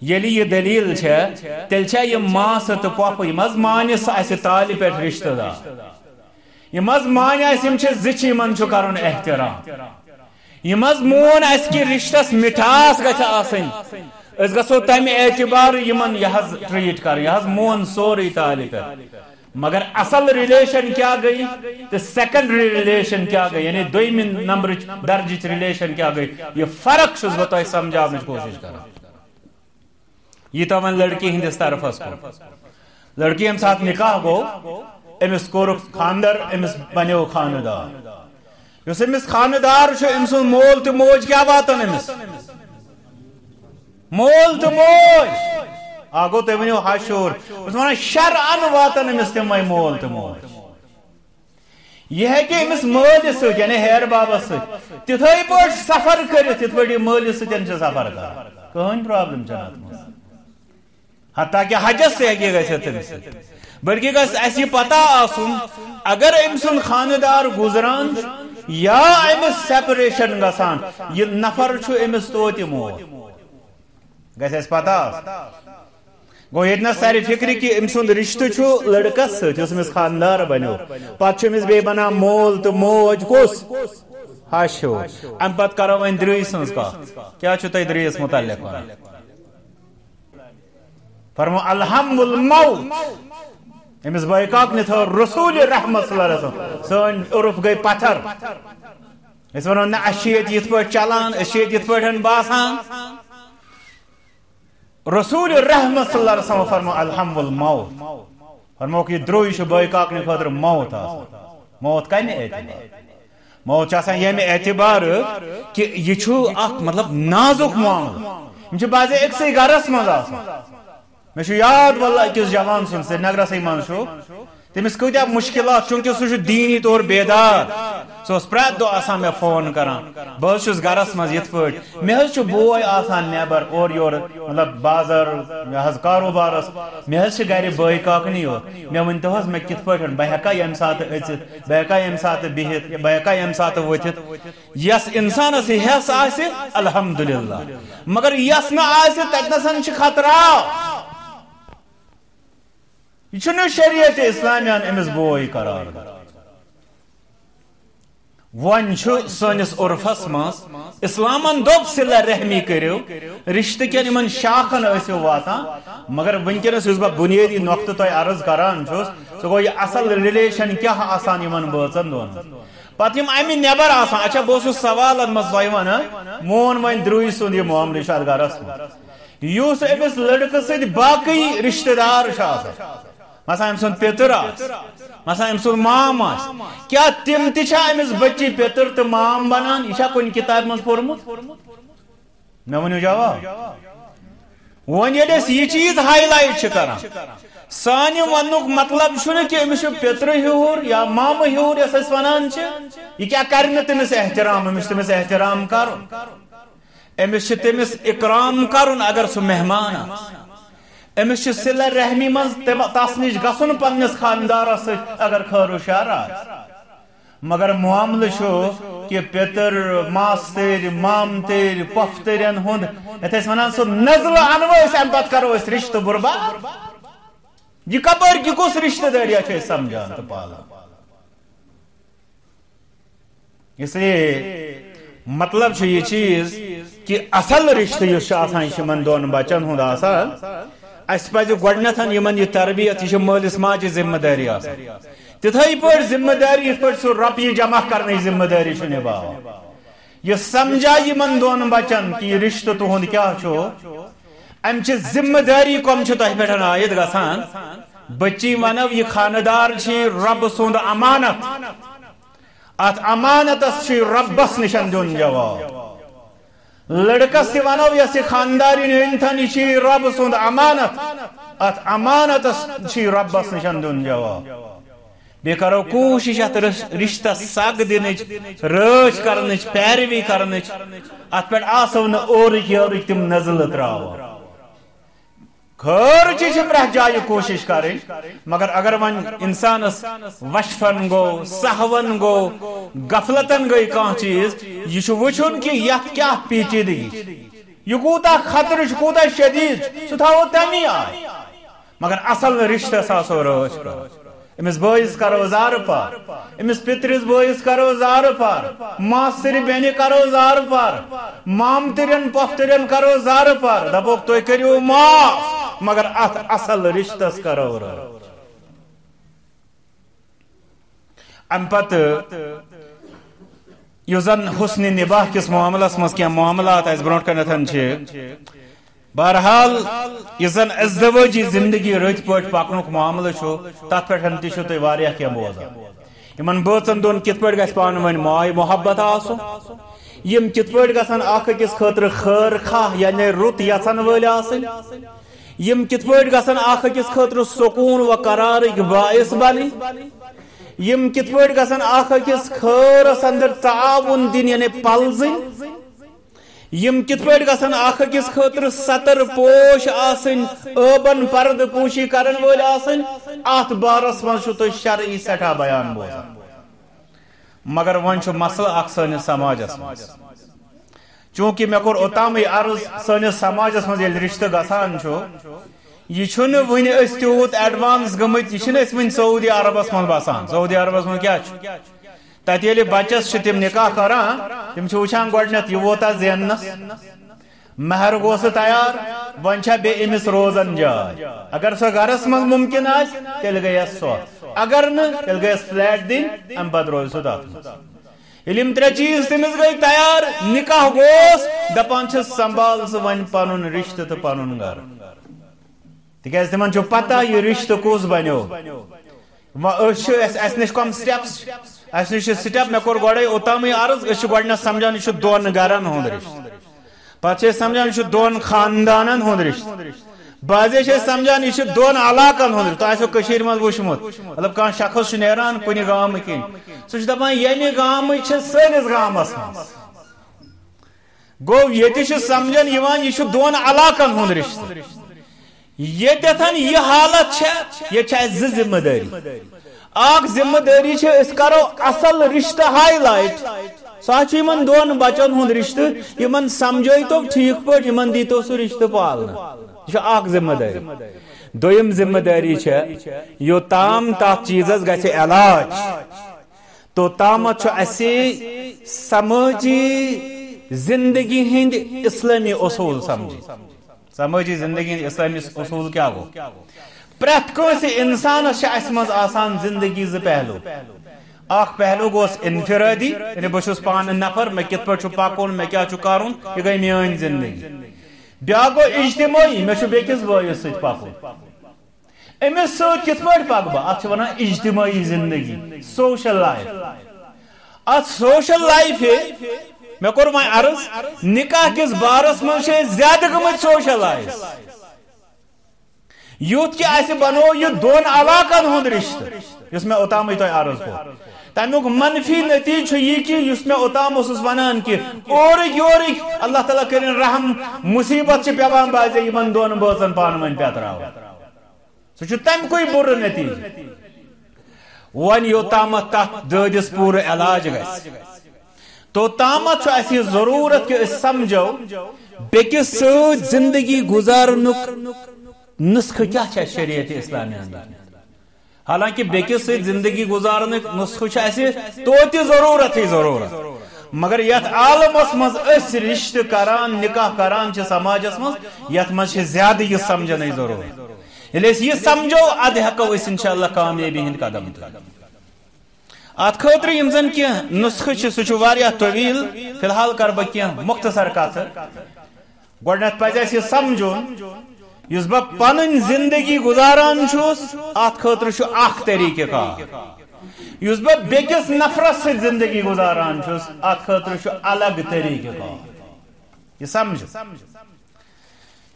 یلی یہ دلیل چھ تیل چھ یہ ماس تو پفا یہ مز مانس اس تالی پہ رشتہ دار یم از مان اس یم چھ زچ یمن چھ کرن احترام یم از مون اس کی رشتس مٹھاس گژھِ آسن اس گژھو تمہ اعتبار یمن یہ ٹریٹ کر یہ مون سوری تعلق مگر اصل ریلیشن کیا گئی تو سیکنڈری ریلیشن کیا گئی یعنی دویم نمبر درج ریلیشن کیا گئی یہ فرق چھس بہ تہ سمجھانے کوشش کر یہ تو ون لڑکی ہندس طرف کو لڑکی ام ساتھ نکاح گو امس کور خاندر، امس بنو خاندار۔ اس امس خاندار ام سن مول تو موج کیا واتن امس؟ مول تو موج۔ آگو تو ونیو ہاشور اس وانا شر ان واتن امس تمے مول تو موج۔ یہ ہے کہ امس مول ست یعنی ہیر بابا ست تتھے پٹ سفر کرت تت پٹ مول ست ان سفر کر کہن پرابلم جنات حتیٰ کہ حجس سے ہے گژھت تمس۔ بلکہ گھس اس پتہ آسن، اگر ام سن خاندار گزران، یا امس سیپریشن گسان، یہ نفر چھو امس توت مول گھس اس پتہ گو، یہ ساری فکر کہ ام سند رشتہ چھو لڑکس ست اس مس خاندار بنو پتہ چھ امس بے بنا، مول تو موج کس ہاشو ام پت کرو ون دری سنز کت کیا چھو تہ دریس متعلق؟ ونان فرمو الحم الموت امس بائی کاک نے تھا رسول رحمت صلی اللہ علیہ وسلم سن عرف گئی پتھر اس ونو نہ اشیت یت پٹ چلان اشیت یت پٹن باسان رسول رحمت صلی اللہ علیہ وسلم فرمو الحم الموت فرمو کہ دروی چھ بائی نے خاطر موت آسان موت کنے اعتبار موت چھ یہ میں اعتبار کہ یہ چھو اخ مطلب نازک معاملہ یہ چھ بازے ایک سے گرس مز آسان مے یاد واللہ اکس جوان سن سری نگرس من تمس کتیا مشکلات چونکہ سہ دینی طور بیدار سہ پریت دہ آسان مے فون کران بہت گرس مز یت پہ مے بوے آسان نیبر اور یور مطلب بازر حض کاروبارس مے گر بے کاکنی یوت مے ون تو مے کت پہ بہ ہکا یم سات اچت بہ ہکا یم سات بہت بہ ہکا یم سات ورتھ یس انسانس حس آس الحمدللہ مگر یس نا آس تتنسن خطرہ یہ شریعت اسلامیان امس بوئی قرار ون سنس عرفس مز اسلامن دب صلہ رحمی کرو رشتہ کن ان شاخن ٲسِو واتان مگر ونکس اس بہ بنیادی نقطہ تہ عرض کران چھس سہ گو یہ اصل ریلیشن کیا آسان یمن بٲژن دون پتہ یم امہ نبر آسان اچھا بہ اوسُس سوالن مز تۄہہِ ونان مون وۄنۍ درٛوے سُنٛد یہِ معاملہٕ چھُ اتھ گرس منٛز یُس أمِس لڑکہٕ سۭتۍ باقٕے رشتہٕ دار چھُ آسان مثلا ام سن پیتر آس مثلا ام سن مام آس کیا تم تچھا امس بچی پیتر تو مام بنان یہ کن کتاب من پورمت مے ونو جواب ون یل یہ چیز ہائی لائٹ کران سان ونک مطلب چھ کہ امس پیتر ہیور یا مام ہیور یس اس ونان یہ کیا کرن تمس احترام امس تمس احترام کرن امس تمس اکرام کرن اگر سہ مہمان آس امس صلہ رحمی من تس نش گھن پنس خاندارس اگر خیر و شر مگر معاملہ کہ پیتر ماس تیر مام تیر پف ہند یت ونان سہ نزل انو ام پتہ کرو اس رشتہ برباد یہ کپر یہ کس رشتہ داریا سمجھان تو پالان اس لیے مطلب یہ چیز کہ اصل رشتہ اس دون بچن ہند آسان اس پہ گڈنتھ یمن یہ تربیت یہ مالس ماجہ ذمہ داری تتھے پہ ذمہ داری پہ سہ رۄپیہِ جمع کرنے ذمہ داری نبھا یہ سمجھا یمن دون بچن کہ یہ رشتہ تہد کیا ام ذمہ داری کم تہ پہ عائد گسان بچی ونو یہ خاندار رب سند امانت ات امانتس ربس نشن دون جواب لڑکس تہ ونو یس خاندارین انتھن یہ رب سند امانت. ات امانتس ربس نشن دن جواب بی کرو کوشش ات رشتہ سگ دن رچ کرنچ، پیروی کرنچ. ات پہ آسو نا اورک یورک تم نزل تراو خیر چیز پرہ جائے کوشش کریں مگر اگر ون انسانس وشفن گو، سہون گو، غفلتن گئی کان چیز؟ یہ وچھن کہ یت کیا پیچیدگی یہ کوتا خطر کوتا شدید۔ سہ تھو تمی آئے۔ مگر اصل رشتہ ساسو روش کرو۔ امس بٲیِس کرو زارٕ پار امس پترس بٲیِس کرو زارٕ پار ماستٕرِ بیٚنہِ کرو زارٕ پار مامتٕرٮ۪ن پۄفتٕرٮ۪ن کرو زارٕ پار دپوکھ تُہۍ کٔرِو معاف مگر اتھ اصل رشتس کرو رٲچھ ام پتہ زن حسن نباہ کس معاملس مز کی معاملات اس برونٹ کنتھن چھ بہرحال یہ زن ازدواجی زندگی رت پٹ پکنک معاملہ چھو تت پٹھن تہ چھو بوزان یمن بٲژن دون کت پٲٹھۍ گژھِ پانہٕ ؤنۍ ماے محبت یعنی آسُن یم کت پٲٹھۍ گژھن اکھ أکِس خٲطرٕ خٲر خاہ یعنی رُت یژھن وٲلۍ آسٕنۍ یم کت پٲٹھۍ گژھن اکھ أکِس خٲطرٕ سکوٗن و قرارٕکۍ باعث بنٕنۍ یم کت پٲٹھۍ گژھن اکھ أکِس خٲرس اندر تعاوُن دِنۍ یعنی پلزٕنۍ یم کت پٲٹھۍ گژھن اکھ أکِس خٲطرٕ ستر پوش آسٕنۍ، ٲبن پردٕ پوشی کرن وٲلۍ آسٕنۍ؟ اتھ بارس منٛز چھُ تُہۍ شرعی سٮ۪ٹھاہ بیان بوزان۔ مگر وۄنۍ چھُ مسلہٕ اکھ سٲنِس سماجس منٛز۔ چوٗنٛکہِ مےٚ کوٚر اوٚتامٕے عرض سٲنِس سماجس منٛز ییٚلہِ رِشتہٕ گژھان چھُ، یہ چھُنہٕ وٕنہِ أسۍ تیوٗت ایڈوانس گٔمٕتۍ، یہِ چھِنہٕ أسۍ وٕنہِ سعودی عربس منٛز بسان۔ سعودی عربس منٛز کیٛاہ چھُ؟ تتہِ ییٚلہِ بچس چھِ تِم نکاح کران تِم چھِ وٕچھان گۄڈٕنٮ۪تھ یہِ ووتا زیننس مہر گوٚو سُہ تیار وۄنۍ چھا بیٚیہِ أمِس روزان جاے اگر سۄ گرس منٛز مُمکِن آسہِ تیٚلہِ گٔیس سۄ اگر نہٕ تیٚلہِ گٔیس فلیٹ دِنۍ امہِ پتہٕ روزِ سُہ تتھ منٛز ییٚلہِ یِم ترٛےٚ چیٖز تٔمِس گٔے تیار نکاح گوس دپان چھِس سمبال ژٕ وۄنۍ پنُن رشتہٕ تہٕ پنُن گرٕ تِکیٛازِ پتہ یہِ رشتہٕ کُس بنیو وۄنۍ أسۍ چھِ سٹیپس اَسہِ نِش چھِ سٹیپ مےٚ کوٚر گۄڈے اوٚتامٕے عرض أسۍ چھِ سمجھان یہِ چھُ دۄن گرن ہُنٛد رشتہٕ پتہٕ سمجھان یہِ چھُ دۄن خاندانن ہُنٛد رشتہٕ بعضے چھِ سمجھان یہِ چھُ دۄن علاقن ہُنٛد تۄہہِ آسیو کٔشیٖرِ منٛز وٕچھمُت مطلب کانٛہہ شخص چھُ نیران کُنہِ گامہٕ کِنۍ سُہ چھُ دپان ییٚمہِ گامٕچ چھِ سٲنِس گامس منٛز گوٚو ییٚتہِ چھُ سمجھان یِوان یہِ چھُ دۄن علاقن ہُنٛد رشتہٕ ییٚتٮ۪تھ یہِ حالت چھےٚ ییٚتہِ چھِ اَسہِ زٕ ذمہٕ دٲری اکھ ذمہٕ دٲری چھِ أسۍ کرو اصل رشتہٕ ہاے لایٹ سۄ چھُ یِمن دۄن بچن ہُنٛد رشتہٕ یِمن سمجھٲیتو ٹھیٖک پٲٹھۍ یِمن دیٖتو سُہ رشتہٕ پالنہٕ یہ چھُ اکھ ذمہٕ دٲری دوٚیِم ذمہٕ دٲری چھےٚ یوٚتام تتھ چیٖزس گژھِ علاج. توٚتامتھ چھُ اسہِ سمٲجی زندگی ہٕنٛدۍ اسلٲمی اصوٗل سمجھٕنۍ سمٲجی زندگی ہٕنٛدۍ اسلٲمی اصوٗل کیٛاہ گوٚو پرٛٮ۪تھ کٲنٛسہِ اِنسانس چھِ اسہِ منٛز آسان زندگی زٕ پہلوٗ۔ اکھ پہلوٗ گوٚوس انفرٲدی یعنی بہٕ چھُس پانہٕ نفر مےٚ کِتھ پٲٹھۍ چھُ پکُن مےٚ کیٛاہ چھُ کرُن یہِ گٔے میٲنۍ زندگی۔ بیٛاکھ گوٚو اجتمٲعی مےٚ چھُ بیٚکِس بٲیِس سۭتۍ پکُن أمِس سۭتۍ کِتھ پٲٹھۍ پکہٕ بہٕ اتھ چھِ ونان اجتمٲعی زندگی، سوشل لایف اتھ سوشل لایفہِ مےٚ کوٚر وۄنۍ عرض، نکاح کِس بارس منٛز چھِ أسۍ زیادٕ گٔمٕتۍ سوشلایز یُتھ کہِ اَسہِ بنوو یہِ دۄن علاقن ہُنٛد رِشتہٕ۔ یُس مےٚ اوٚتامٕے تۄہہِ عرض کوٚر تمیُک منفی نتیجہ چھُ یہِ کہِ یُس مےٚ اوٚتام اوسُس ونان کہِ اورٕکۍ یورٕکۍ اللہ تعالیٰ کٔرِنۍ رحم، مُصیبت چھِ پیوان باسے یِمن دۄن بٲژن پانہٕ ؤنۍ پیتراوان سُہ چھُ تمہِ کُے بُرٕ نتیجہ وۄنۍ یوٚتامتھ تتھ دٲدِس پوٗرٕ علاج گژھِ توٚتامتھ چھُ اَسہِ یہِ ضروٗرت کہِ أسۍ سمجھو بیٚکِس سۭتۍ زندگی گُزارنُک۔ نسخہٕ کیٛاہ چھِ اَسہِ شریعت اسلامی انٛدر حالانکہ بیٚکِس سۭتۍ زندگی گُزارنُک نسخہٕ چھُ اَسہِ توتہِ ضروٗرتھٕے ضروٗرت مگر یتھ عالمس منٛز أسۍ رشتہٕ کران نکاح کران چھِ سماجس منٛز یتھ منٛز چھِ زیادٕ یہِ سمجھنٕچ ضروٗرت أسۍ یہِ سمجھو ادٕ ہٮ۪کو أسۍ انشاء اللہ کامیٲبی ہٕنٛدۍ قدم اتھ خٲطرٕ یِم زن کینٛہہ نسخہٕ چھِ سُہ چھُ واریاہ طویل فی الحال کرٕ بہٕ مختصر کتھٕ گۄڈنٮ۪تھ پزِ اَسہِ یہِ سمجھُن یُس بہٕ پنٕنۍ زندگی گُزاران چھُس اتھ خٲطرٕ چھُ اکھ طریٖقہٕ کار یُس بہٕ بیٚکِس نفرس سۭتۍ زندگی گُزاران چھُس اتھ خٲطرٕ الگ طریٖقہٕ کار یہِ سمجھ۔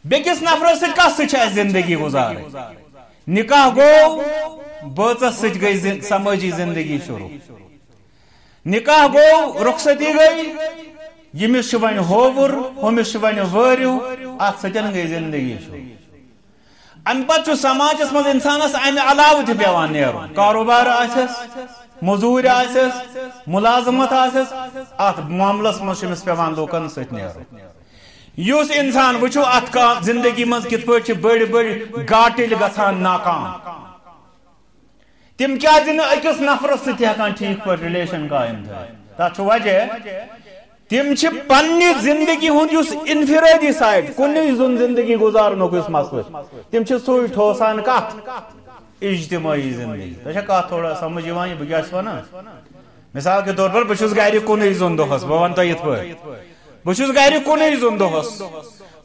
بیٚکِس نفرس سۭتۍ کتھ سۭتۍ زندگی گُزارٕنۍ نکاح گوٚو بٲژس سۭتۍ گٔے سمٲجی زندگی شروع۔ نکاح گوٚو رخصتی گٔے ییٚمِس چھُ وۄنۍ ہووُر ہُمِس چھُ وۄنۍ وٲرِو اتھ سۭتۍ گٔے زندگی شروع۔ ام پتہٕ سماجس منٛز انسانس امہِ علاوٕ تہِ پیوان نیرُن۔ کاروبار آسٮ۪س موٚزوٗرۍ آسٮ۪س، مُلازمت آسٮ۪س معاملس منٛز چھُ پیوان لوٗکن سۭتۍ نیرُن۔ یُس انسان وٕچھو اتھ کانٛہہ زندگی منٛز کِتھ پٲٹھۍ چھِ بٔڑۍ بٔڑۍ گاٹٕلۍ گژھان ناکام۔ تِم کیازِ نہٕ أکِس نفرس سۭتۍ ہٮ۪کان ٹھیٖک پٲٹھۍ رِلیشن قٲیِم تھٲیِتھ تتھ چھُ وجہ تم پنہ زندگی ہند اس انفرادی سائڈ کن زن زندگی گزارنک اس مسئلہ تم سوئی ٹھوسان کت اجتماعی زندگی۔ تو کت تھوڑا سمجھ یہ بہ ونان مثال کے طور پر بہت گھر کن زون دہس بہ ون تہ پہ بہت گھر کن زون دہس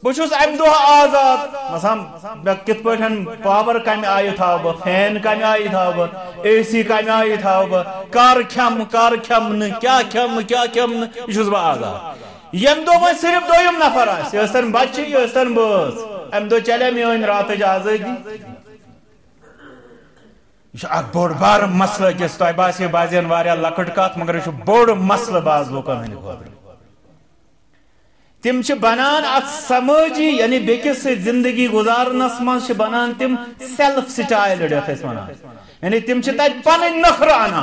بہت ام دہ آزاد۔ مثلا کت پہ پاور کم آئی تھو بہ فین کم آئی تھو بہ اے سی کم آئی تھو بہ کر کھم کر کھم نہ کیا کھم کیا کھم نہ یہ بہ آزاد۔ یم دہ وی صرف دویم نفر آس یہ بچہ یہ بس ام دہ چلے میون رات آزادی یہ اخ بوڑ بار مسئلہ کس تہ باسے بازین واریاہ لکٹ کت مگر یہ بوڑ مسئلہ باز لوکن ہند خاطر تم بنان ات سماجی یعنی بیکس زندگی گزارنس من بنان تم سیلف سٹائل یتھ ونان یعنی تم تت پن نخر انا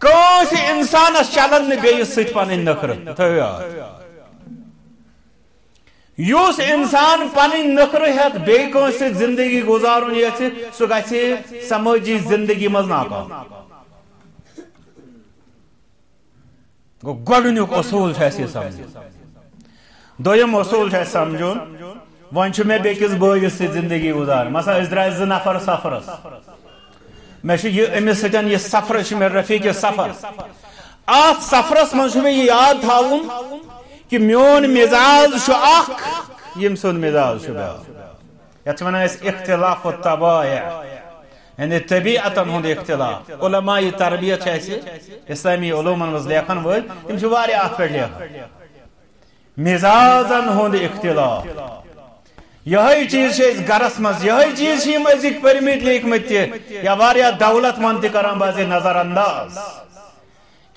کس انسانس چلن نیس ست پن نخر تھو یاد یوس انسان پن نخر ہت بیس زندگی گزارن یھ سہ گھ سماجی زندگی مز ناکام گو گۄڈنیُک اصوٗل چھُ اَسہِ یہِ سمجھ دوٚیِم اصوٗل چھُ اَسہِ سمجھُن وۄنۍ چھُ مےٚ بیٚکِس بٲیِس سۭتۍ زندگی گُزار مثلا أسۍ درٛاے زٕ نفر سفرس مےٚ چھُ یہِ أمِس سۭتۍ یہِ سفر چھُ مےٚ رفیٖق سفر اَتھ سفرس منٛز چھُ مےٚ یہِ یاد تھاوُن کہ میون مزاج شو اخ یم سن مزاج شو بیاکھ یتھ ونان اس اختلاف الطبائع یعنی طبیعتن ہند اختلاف علماء تربیت چھ اسلامی علومن مز لیکھن ول تم چھ واری اتھ پہ لیکھن مزاجن ہند اختلاف۔ یہ چیز گرس مز یہ چیز ازک پرمت لیکھمت یا واریا دولت مند کران بازی نظر انداز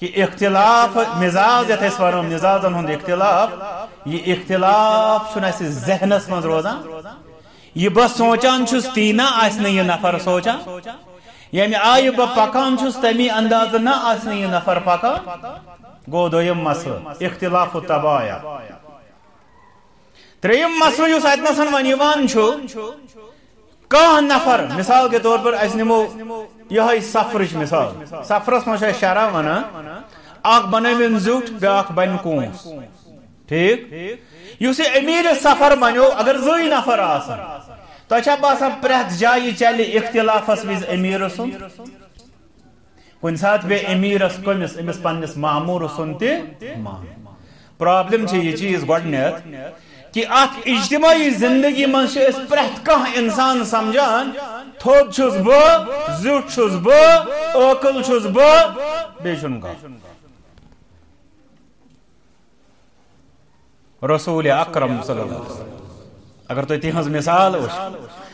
کہ اختلاف، مزاج یت ونو مزاجن ہند اختلاف، یہ اختلاف اس ذہنس من روزان یہ بس سوچان چھس تینا آس یہ نفر سوچان یعنی آئی بہ پکان چھس تمی انداز نہ یہ نفر پکان گو دویم مسئلہ اختلاف تبایا تریم مسئلہ اس اتنسن ون چھو کان نفر مثال کے طور پر اس نمو یہ سفرچ مثال سفرس من شرح ونان اخ بنوین زیوٹ بیاکھ بن کونس ٹھیک اس امیر سفر بنو اگر زی نفر آسان تو چھا باسان پریت جائی چلی اختلافس وز امیر سن کن سات بے امیر کمس امس پنس معمور سن تی پرابلم چھ یہ چیز گۄڈنیتھ کہ ات اجتماعی زندگی من اس پریت کان انسان سمجھان تھوت چھس بہ زیوٹ چھس بہ اوکل چھس بہ بے چھن کانٛہہ رسول اکرم صلی اللہ علیہ وسلم اگر تو تہذ مثال وچ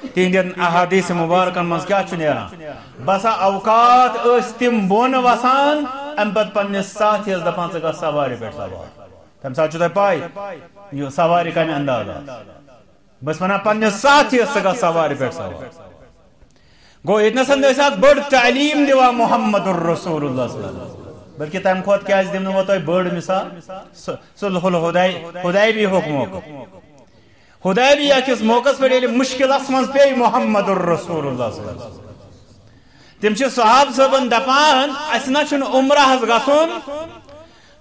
تہندین احادیث مبارکن مز کیا چھ نیران بسا اوقات اس تم بون وسان ام پت پنس ساتھیس دپان ژٕ گژھ سوارِ پٮ۪ٹھ سوار تمہِ ساتہٕ چھُ تۄہہِ پاے یہِ سوارِ کمہِ انداز بس ونان پنس ساتھیس ژٕ گژھ سوارِ پٮ۪ٹھ سوار گو ییٚتنسن ٲسۍ اتھ بٔڑ تعلیٖم دِوان محمد الرسول اللہ صلی اللہ بلکہ تم کھوت کیا دم نمو تو بڑ مثال صلح الہدائی ہدائی بھی حکم ہدائی بھی اکس موقع پر یلی مشکل اسمن پی محمد الرسول اللہ صلی اللہ علیہ وسلم تم چھ صحاب صاحبن دپان اسنا چھن عمرہ ہز گسون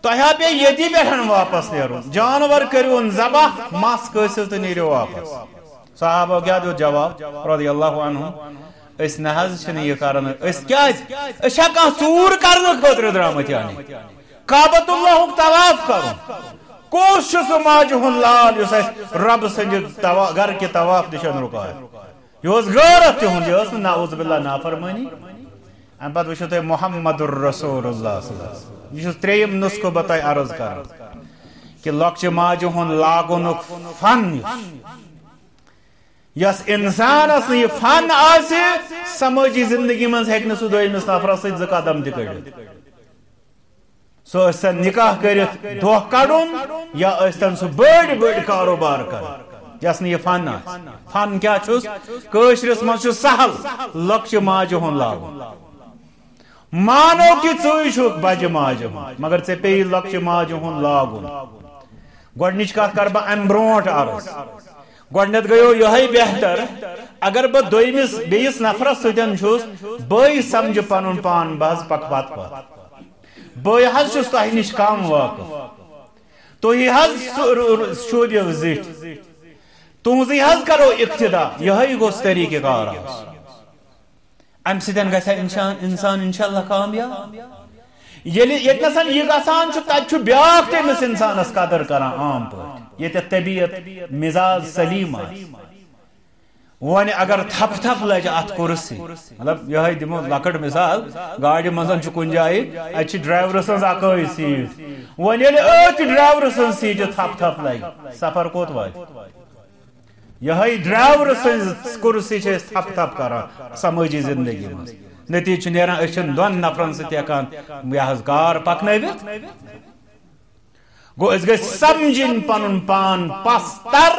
تہا پہ یتی بیٹھن واپس نیرون جانور کریون ذبح ماس کسل تو نیرو واپس صحابہ کیا دو جواب رضی اللہ عنہ اس نحز چھنے یہ کارن اس کیا اس شکا سور کرن خطر درامت یعنی کعبت اللہ تواف کرن کوش چھو ماجہن لال یس اس رب سنج گھر کے تواف دشن رکا ہے۔ یہ اس غیرت تہن یہ اس نعوذ باللہ نافرمانی۔ ام پتہ وچھو تہ محمد الرسول اللہ صلی اللہ علیہ وسلم۔ یہ تریم نسخہ بتائی عرض کر۔ کہ لکچ ماجہن لاگنک فن۔ یس انسان اس یہ فن آسی سماجی زندگی من ہیکن سو دویمس نفرس سۭتۍ زٕ قدم تہِ سو ٲسۍتن نکاح کٔرِتھ دۄہ کڑُن یا ٲسۍتن سُہ بٔڑۍ بٔڑۍ کاروبار کرُن یس نہٕ یہِ فن آسہِ فن کیٛاہ چھُس؟ کٲشرس منٛز چھُ سہل لۄکچہِ ماجہِ ہُنٛد لاگُن مانو کہ ژٕے چھُکھ بجہِ ماجہِ ہُنٛد مگر ژےٚ پیٚیی لۄکچہِ ماجہِ ہُنٛد لاگُن گۄڈنِچ کتھ کرٕ بہٕ امہِ برونٛٹھ عرض۔ گۄڈنیٚتھ گٔیو یِہے بہتر، اگر بہٕ دوٚیمِس بیٚیِس نفرس سۭتۍ چھُس بٲے سمجھٕ پنُن پان بہٕ حظ پکہٕ پتہٕ پتہٕ بٲے حظ چھُس تۄہہِ نِش کم واقف تُہۍ حظ شوٗبِو زِٹھۍ تُہنٛزٕے حظ کرو اقتدا یِہے گوٚژھ طریٖقہٕ کار ام سن گھا انسان انسان انشاءاللہ کامیاب یل یتنسن یہ گسان تت بیاکھ تمس انسانس قدر کران عام پہ یہ طبیعت مزاج سلیم ون اگر تھپ تھپ لج ات کورسی۔ مطلب یہ دمو لکٹ مثال۔ گاڑی مزن کن جائے ات ڈرائیور سن اکوئی سیٹ ون یل یعنی ات ڈرائیور سن سیٹ تھپ تھپ لگ سفر کوت وات یہ ڈرائیور سن کرسی تھپ تھپ کران سماجی زندگی مز نتیجہ نیران اچھن دون نفرن ست ہکان یہ کار پکنوت گو اس گئی سمجھن پنن پان پستر۔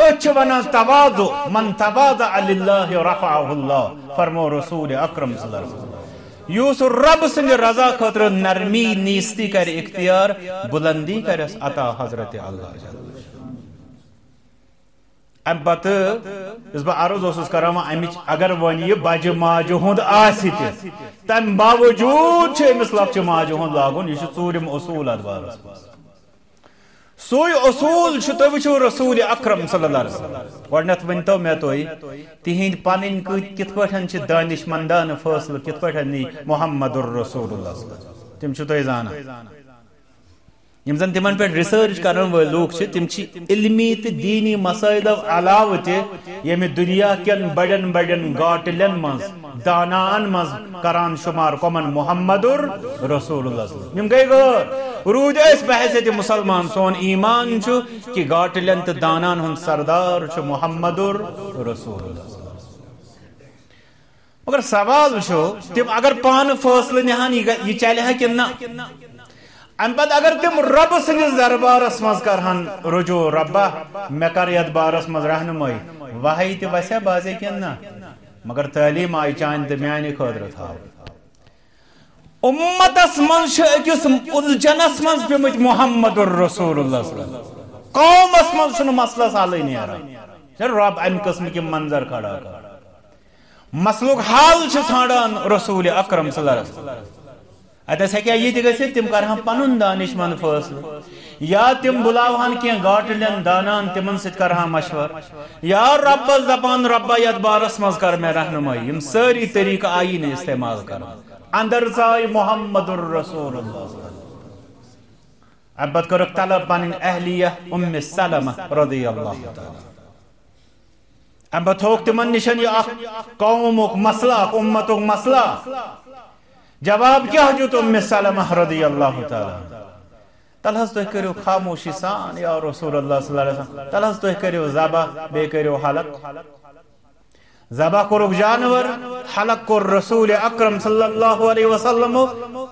اچھ ونان تواضع من تواضع للہ رفعه اللہ فرمو رسول اکرم صلی اللہ علیہ وسلم یوس رب سنگ رضا خطر نرمی نیستی کر اختیار بلندی کر اس عطا حضرت اللہ جل ام پتہ اس بہ عرض اوسس کران امچ اگر ون یہ بجہ ماجہ ہند آس تم باوجود امس لکچہ ماجہ ہند لاگن یہ ژورم اصول ات سوئی اصول تھی وچھو رسول اکرم صلی اللہ علیہ وسلم گۄڈنیٚتھ ؤنتو مےٚ تُہۍ تِہنٛدۍ پنٕنۍ کۭتۍ کِتھ پٲٹھۍ دانش مندان فٲصلہٕ کت پٲٹھۍ محمد الرسول اللہ تِم چھِو تُہۍ زانا یم زن تمن پہ ریسرچ کرن ول لوگ چھ تم چھ علمی تو دینی مسائل علاوہ تہ یم دنیا کن بڑن بڑن گاٹلن مز دانان مز کران شمار کمن محمد رسول اللہ یم گئی غور رود اس بحثیت مسلمان سون ایمان چھ کہ گاٹلن تو دانان ہن سردار چھ محمد رسول اللہ مگر سوال چھو تم اگر پان فیصلہ نہان یہ چلے ہے کہ نہ ام پت اگر تم رب سندس دربارس مز کرہن رجوع ربا مے کر یت بارس مز رہنمائی، وحی تہ وسیا بازے کن نا، مگر تعلیم آئی چان تو میانہ خاطر تھاو امتس من اکس الجنس من پیمت محمد الرسول اللہ صلی اللہ علیہ وسلم۔ قومس من مسلس حل نیران رب ام قسم کی منظر کھڑا کر۔ مسلک حال چھ ژھانڈان رسول اکرم صلی اللہ علیہ وسلم۔ اتس ہکیا یہ تہ گژھت تم کرہن پنن دانش مند فیصلہ یا تم بلاوہن کی گاٹلن دانان تمن ست کرہن مشور یا رب زبان رب یت بارس مز کر میں رہنمائی یم ساری طریقہ آئی نے استعمال کر اندر زائی محمد الرسول اللہ ابت کرک طلب پنن اہلیہ ام سلمہ رضی اللہ تعالی ابت ہوک تمن نشن یہ قومک مسئلہ امتک مسئلہ جواب کیا جو تم میں سلمہ رضی اللہ تعالی تلحظ تو کرو خاموشی سان یا رسول اللہ صلی اللہ علیہ وسلم۔ تلحظ تو کرو زبا، بے کرو حلق۔ زبا کرو جانور، حلق کر رسول اکرم صلی اللہ علیہ وسلم۔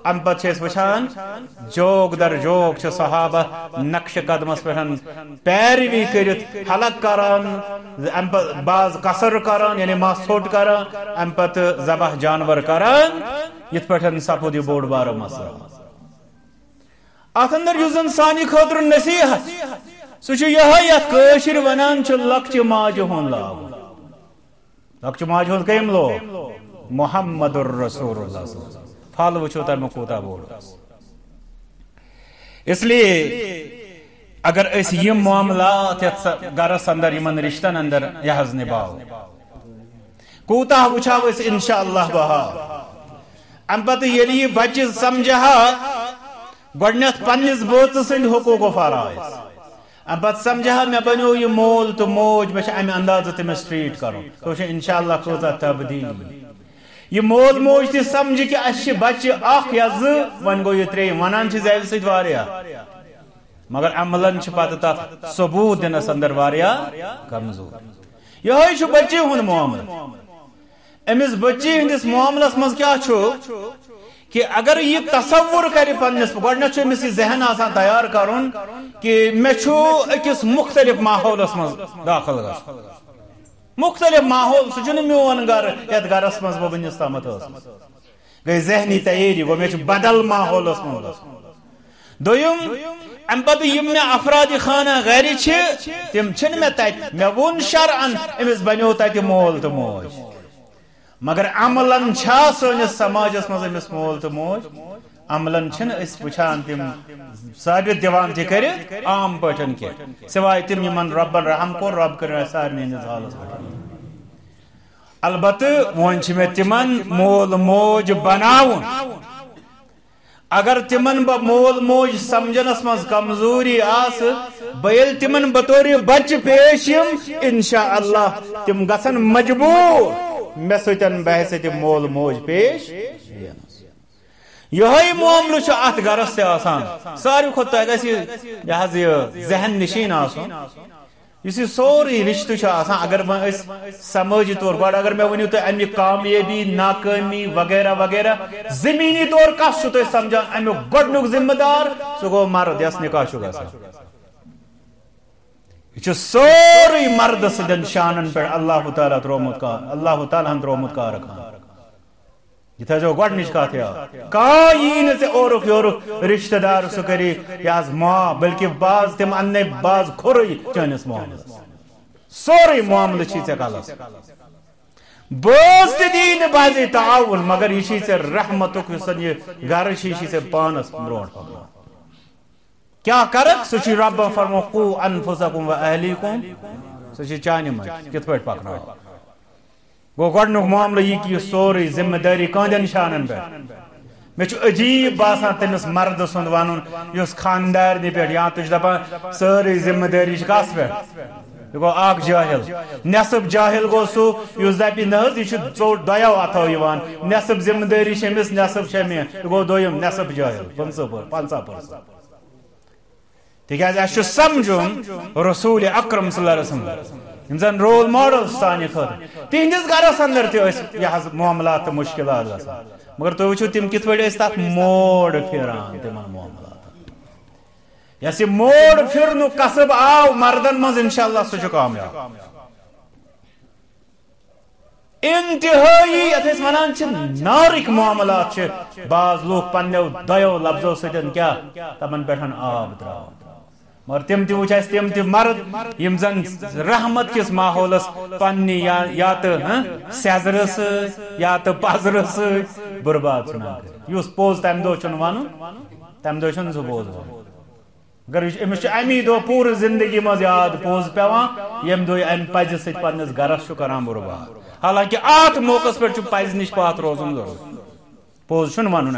ام پت چھس وچھان جوگ در جوگ چھ صحابہ نقش قدمس پہن پیروی کرت حلق کران، ام پت باز قصر کران یعنی ما سوٹ کران۔ ام پت زبا جانور کران۔ یت پٹھن سپود یہ بوڑ بار مسئلہ ات اندر یس زن سانی خاطر نصیحت سہ یہ یت کشر ونان لکچ ماجہ ہن لاگ لکچ ماجہ ہن کم لو محمد الرسول اللہ پھل وچھو تم کوتا بوڑ اس لیے اگر اس یہ معاملات گرس اندر یمن رشتن اندر یہ نباو کوتا وچھاو اس انشاءاللہ بہا ام پتہ یلی یہ بچہ سمجھا گۄڈنیٚتھ پننس بٲژ سٕنٛدۍ حقوٗق و فرائض۔ ام پتہٕ سمجھا مےٚ بنیو یہِ مول تہٕ موج مےٚ چھُ امہِ اندازٕ تٔمِس ٹرٛیٖٹ کرُن تو چھُ انشاءاللہ کۭژاہ تبدیٖل یہِ مول موج تہِ سمجھِ کہِ اَسہِ چھِ بچہِ اکھ یا زٕ وۄنۍ گوٚو یہِ ترٛیٚیِم ونان چھِ زیوِ سۭتۍ واریاہ مگر عملن چھِ پتہٕ تتھ ثبوٗت دِنس اندر واریاہ کمزور۔ یہوے چھُ بچی ہُنٛد معاملہٕ۔ امس بچی ہندس معاملس مز کیا چھو کہ اگر یہ تصور کرے پنس گۄڈنیٚتھ امس یہ ذہن آسان تیار کرن کہ مے چھو اکس مختلف ماحولس مز داخل گژھُن مختلف ماحول سہ چھُنہٕ میون گھر یتھ گھرس مز بہٕ ونس تامتھ ٲسمٕژ گٔے ذہنی تیٲری گوٚو مےٚ چھُ بدل ماحولس منٛز گژھُن ام پتہٕ یِم مےٚ افرادِ خانہ گرِ چھِ تِم چھِنہٕ مےٚ تتہِ مےٚ ووٚن شرعن أمِس بنیو تتہِ مول تہٕ موج۔ مگر عملن چھا سنس سماجس مز امس مول تو موج. عملن چھن اس وچھان تم ثابت دیوان تہ کر عام پٹن کی سوائے تم یمن ربن رحم کو رب کر سارے نس حالس پہ البتہ ون میں تمن مول موج بناون. اگر تمن بہ مول موج سمجھنس مز کمزوری آس، بیل تمن بطور بچ پیش انشاء اللہ تم گسن مجبور. مے ستن بحث مول موج پیش یہ معاملہ ات گرس تہ آسان۔ ساروی کھت تہ یہ ذہن نشین آسن اس سوری رشتہ آسان۔ اگر سماجی طور گۄڈٕ اگر میں ؤنِو تۄہہِ اَمہِ کامیٲبی ناکٲمی وغیرہ وغیرہ۔ زمینی طور کس چھُ تُہۍ سمجھان امیُک گۄڈنیُک ذمہٕ دار۔ سُہ گوٚو مرد یس نکاح چھُ گژھان یہ چھُ سورُے مردٕ سٕنٛدٮ۪ن شانن پٮ۪ٹھ اللہ تعالیٰ ترومت کار اللہ تعالیٰ ہن ترومت کار خان یہ تھو گۄڈنِچ کتھ یاد کانٛہہ یی نہٕ ژےٚ اورُک یورُک رشتہٕ دار سُہ کری یہِ حظ ماں بلکہِ باز تِم اَننے باز کھُرٕے چٲنِس معاملس سورُے معاملہٕ چھی ژےٚ کلس بٲژ تہِ دی نہٕ بازے تعاوُن مگر یہِ چھی ژےٚ رحمتُک یُس زن یہِ گرٕ چھی پانس برونٛٹھ پکناوان کیٛاہ کرکھ سُہ چھُ رۄبن فرمو، قو انفسکم و اہلیکم. سُہ چھُ چانہِ منٛز کِتھ پٲٹھۍ پکناوان گو گۄڈنیُک معاملہٕ یہِ کہِ یہِ سورُے ذمہٕ دٲری کہندین شانن پٮ۪ٹھ مےٚ چھُ عجیٖب باسان تٔمِس مردٕ سُنٛد وَنُن یُس خاندارنہِ پٮ۪ٹھ یا تُہۍ چھِ دَپان سٲرٕے ذمہٕ دٲری چھِ کَس پٮ۪ٹھ یہ گو اکھ جاہل۔ نصب جاہل گو سُہ یُس دَپہِ نہ حظ یہِ چھُ ژوٚٹ دۄیو اَتھو یِوان۔ نصب ذمہٕ دٲری چھِ نصب چھےٚ مےٚ یہِ گوٚو دوٚیِم نصب جاہل۔ پٕنٛژٕ پنٛژاہ پٔرسنٹ تِکیٛازِ اَسہِ چھُ سمجھُن رسوٗلِ اکرم صلی اللہ علیہ وسلم یم زن رول ماڈل سانہ خاطر تہندس گرس اندر تہ معاملات تو مشکلات گژھان مگر تھی وچو تم کت پہ تک موڑ پھران تم معاملات یس یہ موڑ پھرن قصب آو مردن مز انشاء اللہ سہ کامیاب انتہائی ات ونان نارک معاملات بعض لوگ پنو دو لفظوں ستن کیا تمن پہ آب ترا مگر تم تم تہ مرد، یم زن رحمت کس ماحولس پننی یا تو سیزر یا تو پزر برباد اس پوز تمہ دہ ون تمہ دہ سہ پوز اگر امس امی دہ پور زندگی مز یاد پوز پیوان یم دہ ام پز ست پنس گرس کران برباد۔ حالانکہ ات موقع پہ پز نش پات روزن ضرورت۔ پوز چھ ون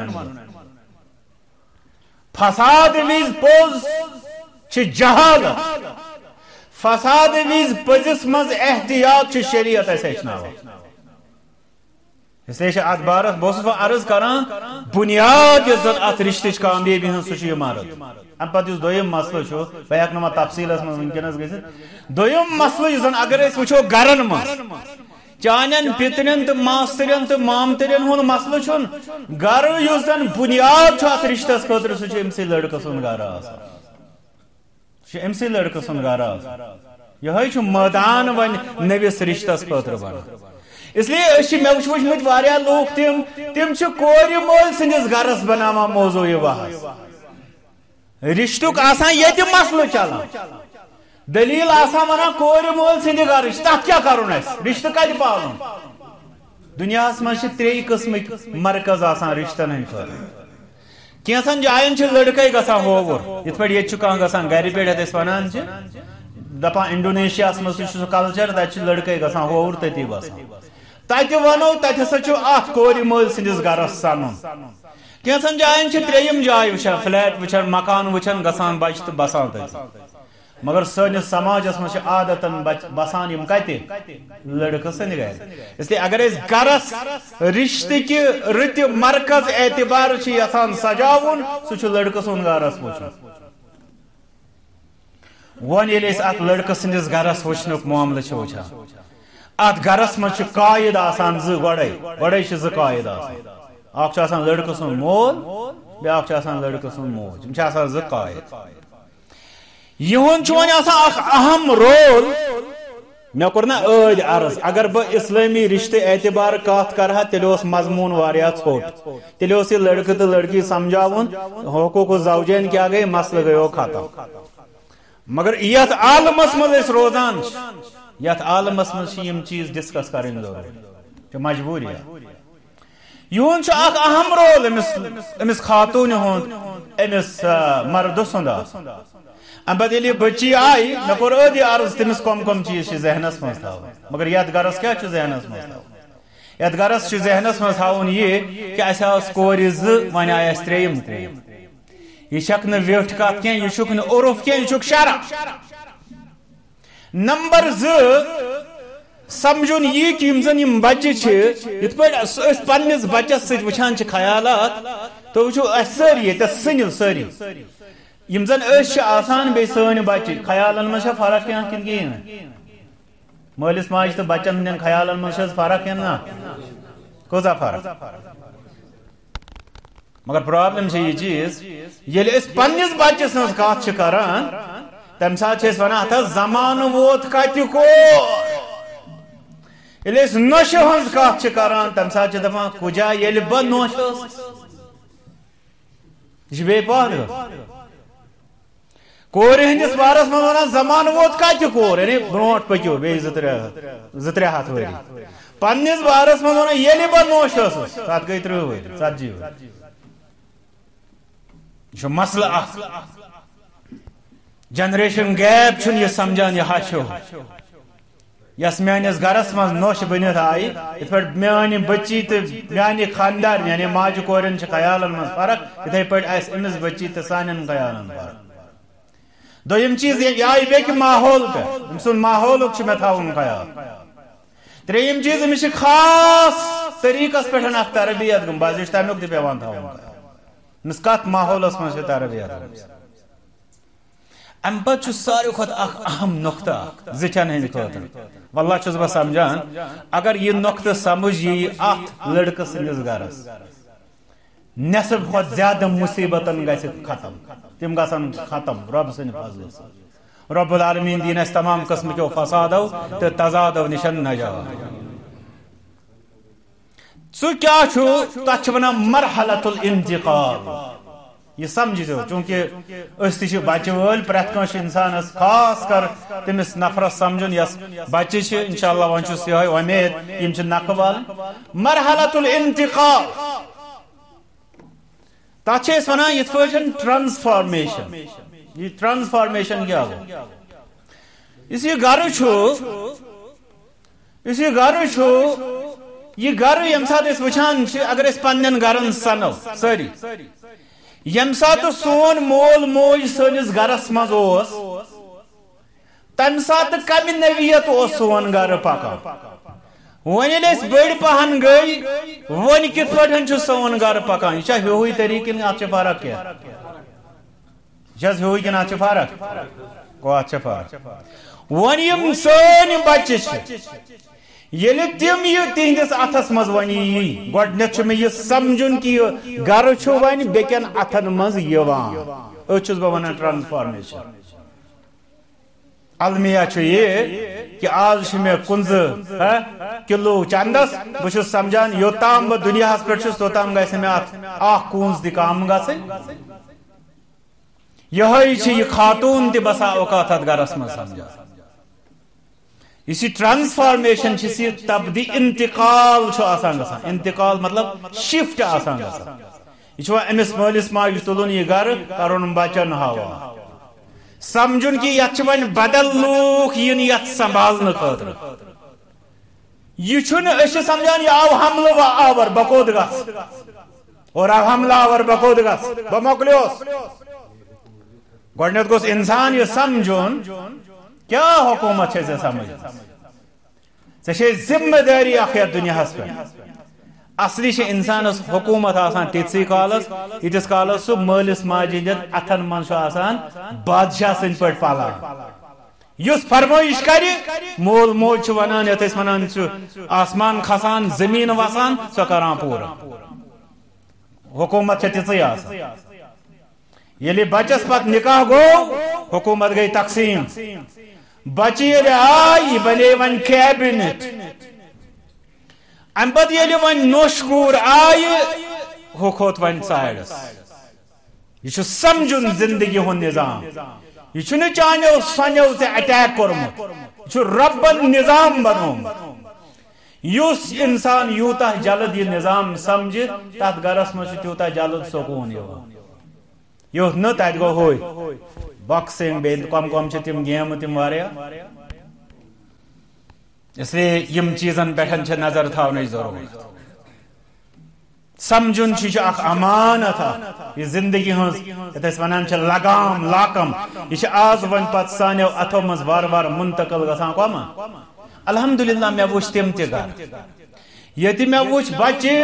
فساد وز پوز جہالت فساد وز پزس مز احتیاط شریعت ہچن اس لیے ات بارس بہت وہ عرض کران، بنیاد یس زن ات رشتہ کامیابی ہن سہ مرد ام پتہ اس دویم مسئلہ بہ ہیک نہ تفصیلس من ونکس گژھت دویم مسئلہ زن اگر اس وچھو گرن مز۔ چانن پترن تو ماسترن تو مامترن ہن مسئلہ چھن گر یس زن بنیاد ات رشتس خاطر سہ امسی لڑکہ سن گر آسان ام سی لڑکہ سن گھر یہ میدان ون نوس رشتس خاطر بنا اس لیے مے وچمت واریاہ لوگ تم تم کور مول سندس گرس بنا موضوع بحث رشتک آسان یہ مسلہ چلان دلیل آسان ونان کور مول سند گھر تک کیا کرن اس رشتہ کت پالن دنیا من تری قسمک مرکز آسان رشتن ہند خاطر کینسن جائن لڑکے گسان ہوور یت پہ یہ گسان گھر پہ ونان دپا انڈونیشیا مز سہ کلچر تت لڑکے گسان ہوور تتی بسان تتہ ونو تت ہسا ات کور مل سندس گرس سنن کینسن جائن تریم جائے وچان فلیٹ وچان مکان وچان گسان بچ تو بسان تتی مگر سنس سماجس مجھ عادت بسان یم کت لڑکہ سند گھر اس لیے اگر اس گرس رشتہ کہ رت مرکز اعتبار یسان سجاون، سہ لڑکہ سن گرس وچن ون یل ات لڑکہ سندس گرس وچنک معاملہ وچان ات گرس مجھ قائد آسان ز گڑے گڑے ز قائد آسان۔ لڑکہ سن مول، بیاکھ لڑکہ سن موج۔ ز قائد یہ اہم رول مے کور نا عد عرض اگر بہ اسلامی رشتہ اعتبار کت کرا تیل مضمون وایا ژھوٹ تیل یہ لڑکہ تو لڑکی سمجھاون حقوق زوجین کیا گئی مسئلہ گیو ختم مگر یت عالمس مز روزان یت عالمس مز چیز ڈسکس کریں ضروری مجبوری یہ اہم رول امس خاتون ہند امس مرد سند ام پتہ یل بچی آئی مے کور ادی عرض تمس کم کم چیز ذہنس مز تھو مگر یت گرس کیا ذہنس مز تھو یت گرس ذہنس من تھاؤن یہ کہ اس آس کور ز ون آئی اس تریم کور یہ چھ ویٹ کت کی یہ چھ عرف کی یہ چھ شرع نمبر ز سمجھن یہ کہ یم زن یم بچہ چھ یت پہ اس پنس بچس ست وچھان چھ خیالات تو وچھو اس ساری تے سنل ساری یم زن اس چھ آسان بے سن بچہ خیالن من چھ فرق کیا کن کین مالس ماج تو بچن ہندین خیالن من چھ فرق کین نا کوزا فرق مگر پرابلم چھ یہ چیز یل اس پنس بچہ سن کات چھ کران تم سات چھ ونان تھا زمان ووت کت کو یل اس نوش ہنز کات چھ کران تم سات چھ دپان کجا یل ب نوش یہ بے پار کور ہندس بارس من ونان زمان ووت کت کور؟ یعنی برونٹ پکیو بے زتر زتر ہاتھ وری پنس بارس من ونان یل ب نوش تات گئی ترہ ور ژتجی ور یہ مسئلہ اخ جنریشن گیپ چھن یہ سمجھان، یہ ہچو یس میانس گرس مز نوش بنت آئی ات پہ میانی بچی تو میانی خاندار یعنی ماج کورن خیالن مز فرق اتھے پہ اس امس بچی تو سان خیالن فرق۔ دویم چیز یہ آئی بیک ماحول پہ ام سن ماحول میں تھاون خیال تریم چیز امس خاص طریقس پہ اخ تربیت گم باز تمیک تہ پیوان تھاون امس کت ماحولس مز تربیت ام پہ ساروی کھت اخ اہم نقطہ زچن ہند خاطر واللہ چھس بہ سمجھان اگر یہ نقطہ سمجھ یہ ات لڑکہ سندس گرس نصب کھت زیادہ مصیبتن گژھِ ختم تم گژھن ختم، رب سن فضل رب العالمین دین اس تمام قسم کے فسادو تو تضادو نشن نجات سو کیا چھو؟ تچ ونا مرحلۃ الانتقال۔ یہ سمجھ دو چونکہ اس تہ بچہ ول پریت کنس انسانس خاص کر تمس نفرس سمجھن یس بچہ چھ، انشاءاللہ ون چھس یہ امید یم چھ نقہ وال الانتقال۔ تات چھ اس ونان یت پٲٹھۍ ٹرانسفارمیشن یہ ٹرانسفارمیشن کیا گو اس یہ گھر چھو اس یہ گھر چھو یہ گھر یم سات اس وچھان اگر اس پنن گھرن سنو ساری یم سات سون مول موج سنس گرس مز تم سات کم نویت اوس سون گر پکان ون اس بڑ پہن گئی ون کت پہ سون گر پکان۔ یہ ہیوی طریقہ کن ات فرق کیا؟ ہیوی کن ات فرق گو ات فرق ون یم سن بچہ یل تم یہ تہندس اتس مز ون یی گۄڈنیتھ مے یہ سمجھن کہ یہ گر ون بیکن اتن مز یوان اچھس بہ ونان ٹرانسفارمیشن۔ المیہ یہ۔ کہ آج چھ مے کنز ہاں، کلو چندس بہ سمجھان یوتام بہ دنیا ہس پٹھ چھس توتام گژھِ مے ات اکھ کونز دی کام یہ خاتون تہ بسا اوقات ات گرس مز سمجھان اسی ٹرانسفارمیشن چھ تبدی انتقال آسان گسان انتقال مطلب شفٹ آسان گسان یہ امس مالس ماج تلن یہ گھر کرن بچن ہوا سمجھن کہ یت ون بدل لوک ین یت سنبھالن خاطر یہ چھن سمجھان یہ آو حملہ و آور بکود گس اور آو حملہ آور بکود گس بمکلیوس گوڑنیت گوس انسان یہ سمجھن کیا حکومت سے سمجھ سے ذمہ داری اخیر دنیا پہ اصلی سے انسان حکومت آسان تیتسی کالس یتس کالس سو مالس ماجد اتن من آسان بادشاہ سن پٹ پالا۔ یس فرمائش کر مول موج ونان یت ونان آسمان کھسان زمین وسان سو کران پورا۔ حکومت تیتسی آسان۔ یلی بچس پت نکاح گو حکومت گئی تقسیم۔ بچیر آئی بنے ون کیبنٹ۔ ام پتہ ییٚلہِ ون نوشکور آئی ہُہ کھوت ون سایڈس یہ سمجھن زندگی ہُنٛد نظام یہ چھُنہٕ چانیو سنیو ژےٚ اٹیک کوٚرمُت یہِ چھُ ربن نظام بنومُت یُس انسان یوٗتاہ جلد یہ نظام سمجھِ تتھ گرس منٛز چھُ تیوٗتاہ جلد سکوٗن یِوان یُتھ نہٕ تتہِ گوٚو باکسنگ بیٚیہِ کم کم چھِ تِم گیمہٕ تِم واریاہ اس لیے یم چیزن پہ نظر تھونی ضرورت سمجھن چھ اخ امانت یہ زندگی ہز ونان چھ لگام، لاکم۔ یہ چھ آز ون پت سانو اتو مز وار وار منتقل گسان کما الحمدللہ مے وچ تم تہ گھر یہ مے وچ بچہ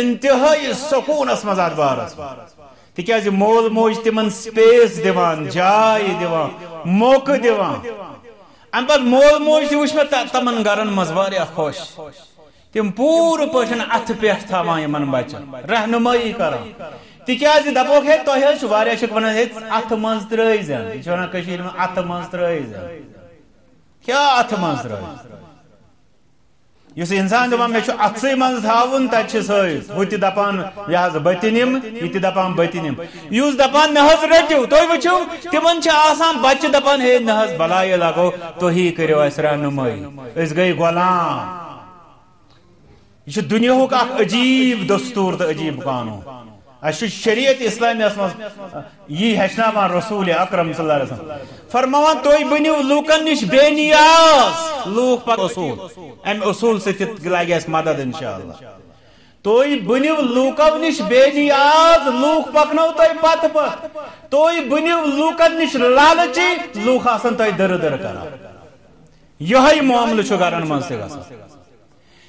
انتہائی سکونس مز ات بارس تکیاز جی مول موج تمن سپیس دیوان جائے دیوان، موقع دیوان۔ ام پت مول موج تہ تمن گرن مز واریاہ خوش تم پور پہ ات پہ تھوان بچن رہنمائی کران تکیاز دپوک ہے تہ واریاہ ونان ہے ات مز ترٲے زن یہ کشیر ات مز ترٲے زن کیا ات مز ترٲے اس انسان دپان مے چھ اتسے منز تت چھ سۭتۍ ہُہ دپان یہ حظ بتہِ یہ یہِ دپان بتہِ نِم یُس دپان مے حض رٹو تھی وچو تمن آسان بچہ دپان ہے نہ حظ بلایہِ لگو تھی کرو اس رہنمائی اس گئی غلام یہ دنیا اخ عجیب دستور تو عجیب قانون اس شریعت اسلامی مز یہ ہچنان رسول اکرم صلی اللہ علیہ وسلم۔ فرمان تھی بنو لوکن نش بے نیاز۔ لوک پک اصول۔ ام اصول سے لگہ اس مدد انشاءاللہ۔ تھی بنو لوکو نش بے نیاز۔ لوک پکنو تھی پت پت تھی بنو لوکن نش لالچی۔ لوک آسن تھی در در کران یہ معاملہ گرن من تہ گھان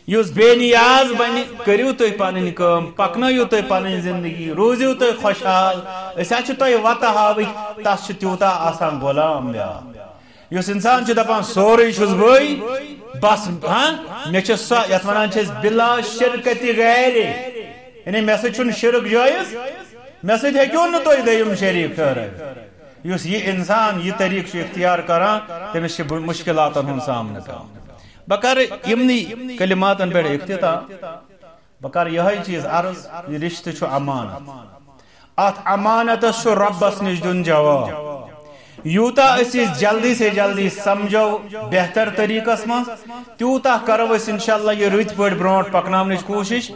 یس بے نیاز بن کرو تھی پن پکنو تھی پن زندگی روزو تھی خوشحال اچھا تھی وتہ ہاوک تس تیوتا آسان غلام بیا. اس انسان دپان سوری چھس بئی بس ہاں مے سو یت ونان بلا شرکت غیر یعنی مے سن شرک جائز مے سو نا تھی دیم شریک ٹھہر اس یہ انسان یہ طریقہ اختیار کران تمس مشکلات ہند سامنے پہ بکر یمنی کلماتن پہ اختتام بکر یہ چیز عرض، یہ رشتہ چھ امانت۔ ات امانت امانتس ربس نش دن جواب۔ یوتا اسی جلدی سے جلدی سمجھو، بہتر طریقس من تیوتا کرو اس انشاءاللہ یہ رت پہ برونٹ پکنامنچ کوشش۔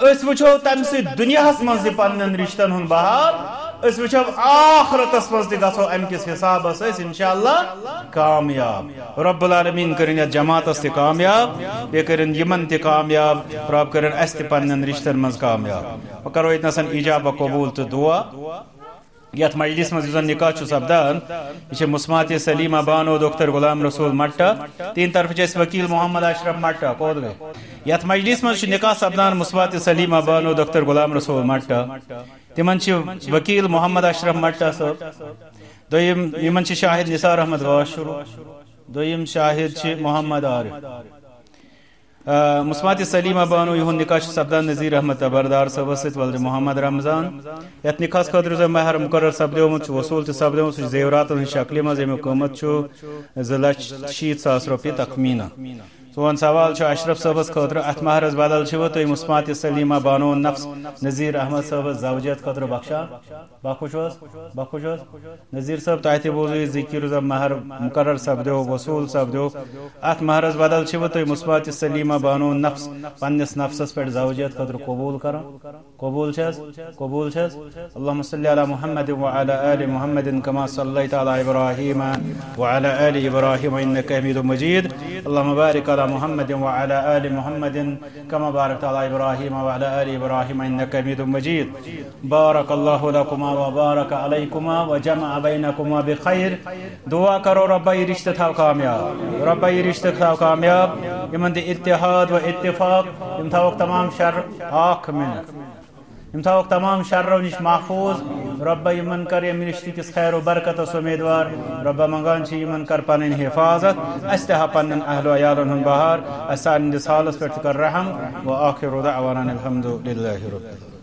اس وچھو تم سے دنیا من پنن رشتن ہن بحال اس وچھو آخرتس مز تہ گژھو ام کس حسابس اس اس انشاءاللہ کامیاب رب العالمین کرن یت جماعتس تہ کامیاب بے کرن یمن تہ کامیاب رب کرن اس تہ پنن رشتن مز کامیاب کرو اتنسن ایجاب و قبول تو دعا یت مجلس مز زن نکاح چھ سپدان یہ مسمات سلیمہ بانو ڈاکٹر غلام رسول مٹا تین طرف چھ وکیل محمد اشرف مٹا کود گئے یت مجلس مز نکاح سپدان مسمات سلیمہ بانو ڈاکٹر غلام رسول مٹا تمن وکیل محمد اشرف مٹا صاحب، دویم شاہد نثار احمد واشر دویم شاہد محمد عارف۔ مسمات سلیمہ بانو یہ نکاح سپدان نذیر احمد تبردار صاحب ست ولد محمد رمضان۔ یت نکاح خاطر مہر مقرر سپدیومت وصول تہ سپدیومت زیورات شکل مز امیک قیمت زٕ لچھ شیت ساس رۄپیہِ تخمینہ۔ سون سوال اشرف صبس خاطر ات مہرس بدل تھی مسمات سلیمہ، بانو، نفس، نذیر احمد صبس زوجیت خاطر بخشا؟ بخوش بخوش نذیر صاحب تہ تہ بوزو ذکر زب مہر مقرر سپدو وصول سپدو ات مہرس بدل تھی مسمات سلیمہ، بانو، نفس پنس نفسس پہ زوجیت خاطر قبول کر قبول چھس قبول چھس اللهم صل علی محمد وعلى ال محمد كما صليت على ابراهيم وعلى ال ابراهيم انك حميد مجيد اللهم بارك على محمد وعلى آل محمد كما باركت على إبراهيم وعلى آل إبراهيم إنك حميد مجيد. بارك الله لكما وبارك عليكما وجمع بينكما بخير. دعا کرو رب رشتہ تھاو کامیاب. رب رشتہ تھاو کامیاب. یمن دی اتحاد و اتفاق. یم تھاو تمام شر. آخ منت یم تھاو تمام شرو نش محفوظ رب یمن کر یم رشتہ کس خیر و برکت اس امیدوار رب منگان چھ یمن کر پنن حفاظت استہ پنن اہل و عیالن ہن بہار اسان دس حالس پہ کر رحم و آخر دعوانا الحمد للہ رب العالمین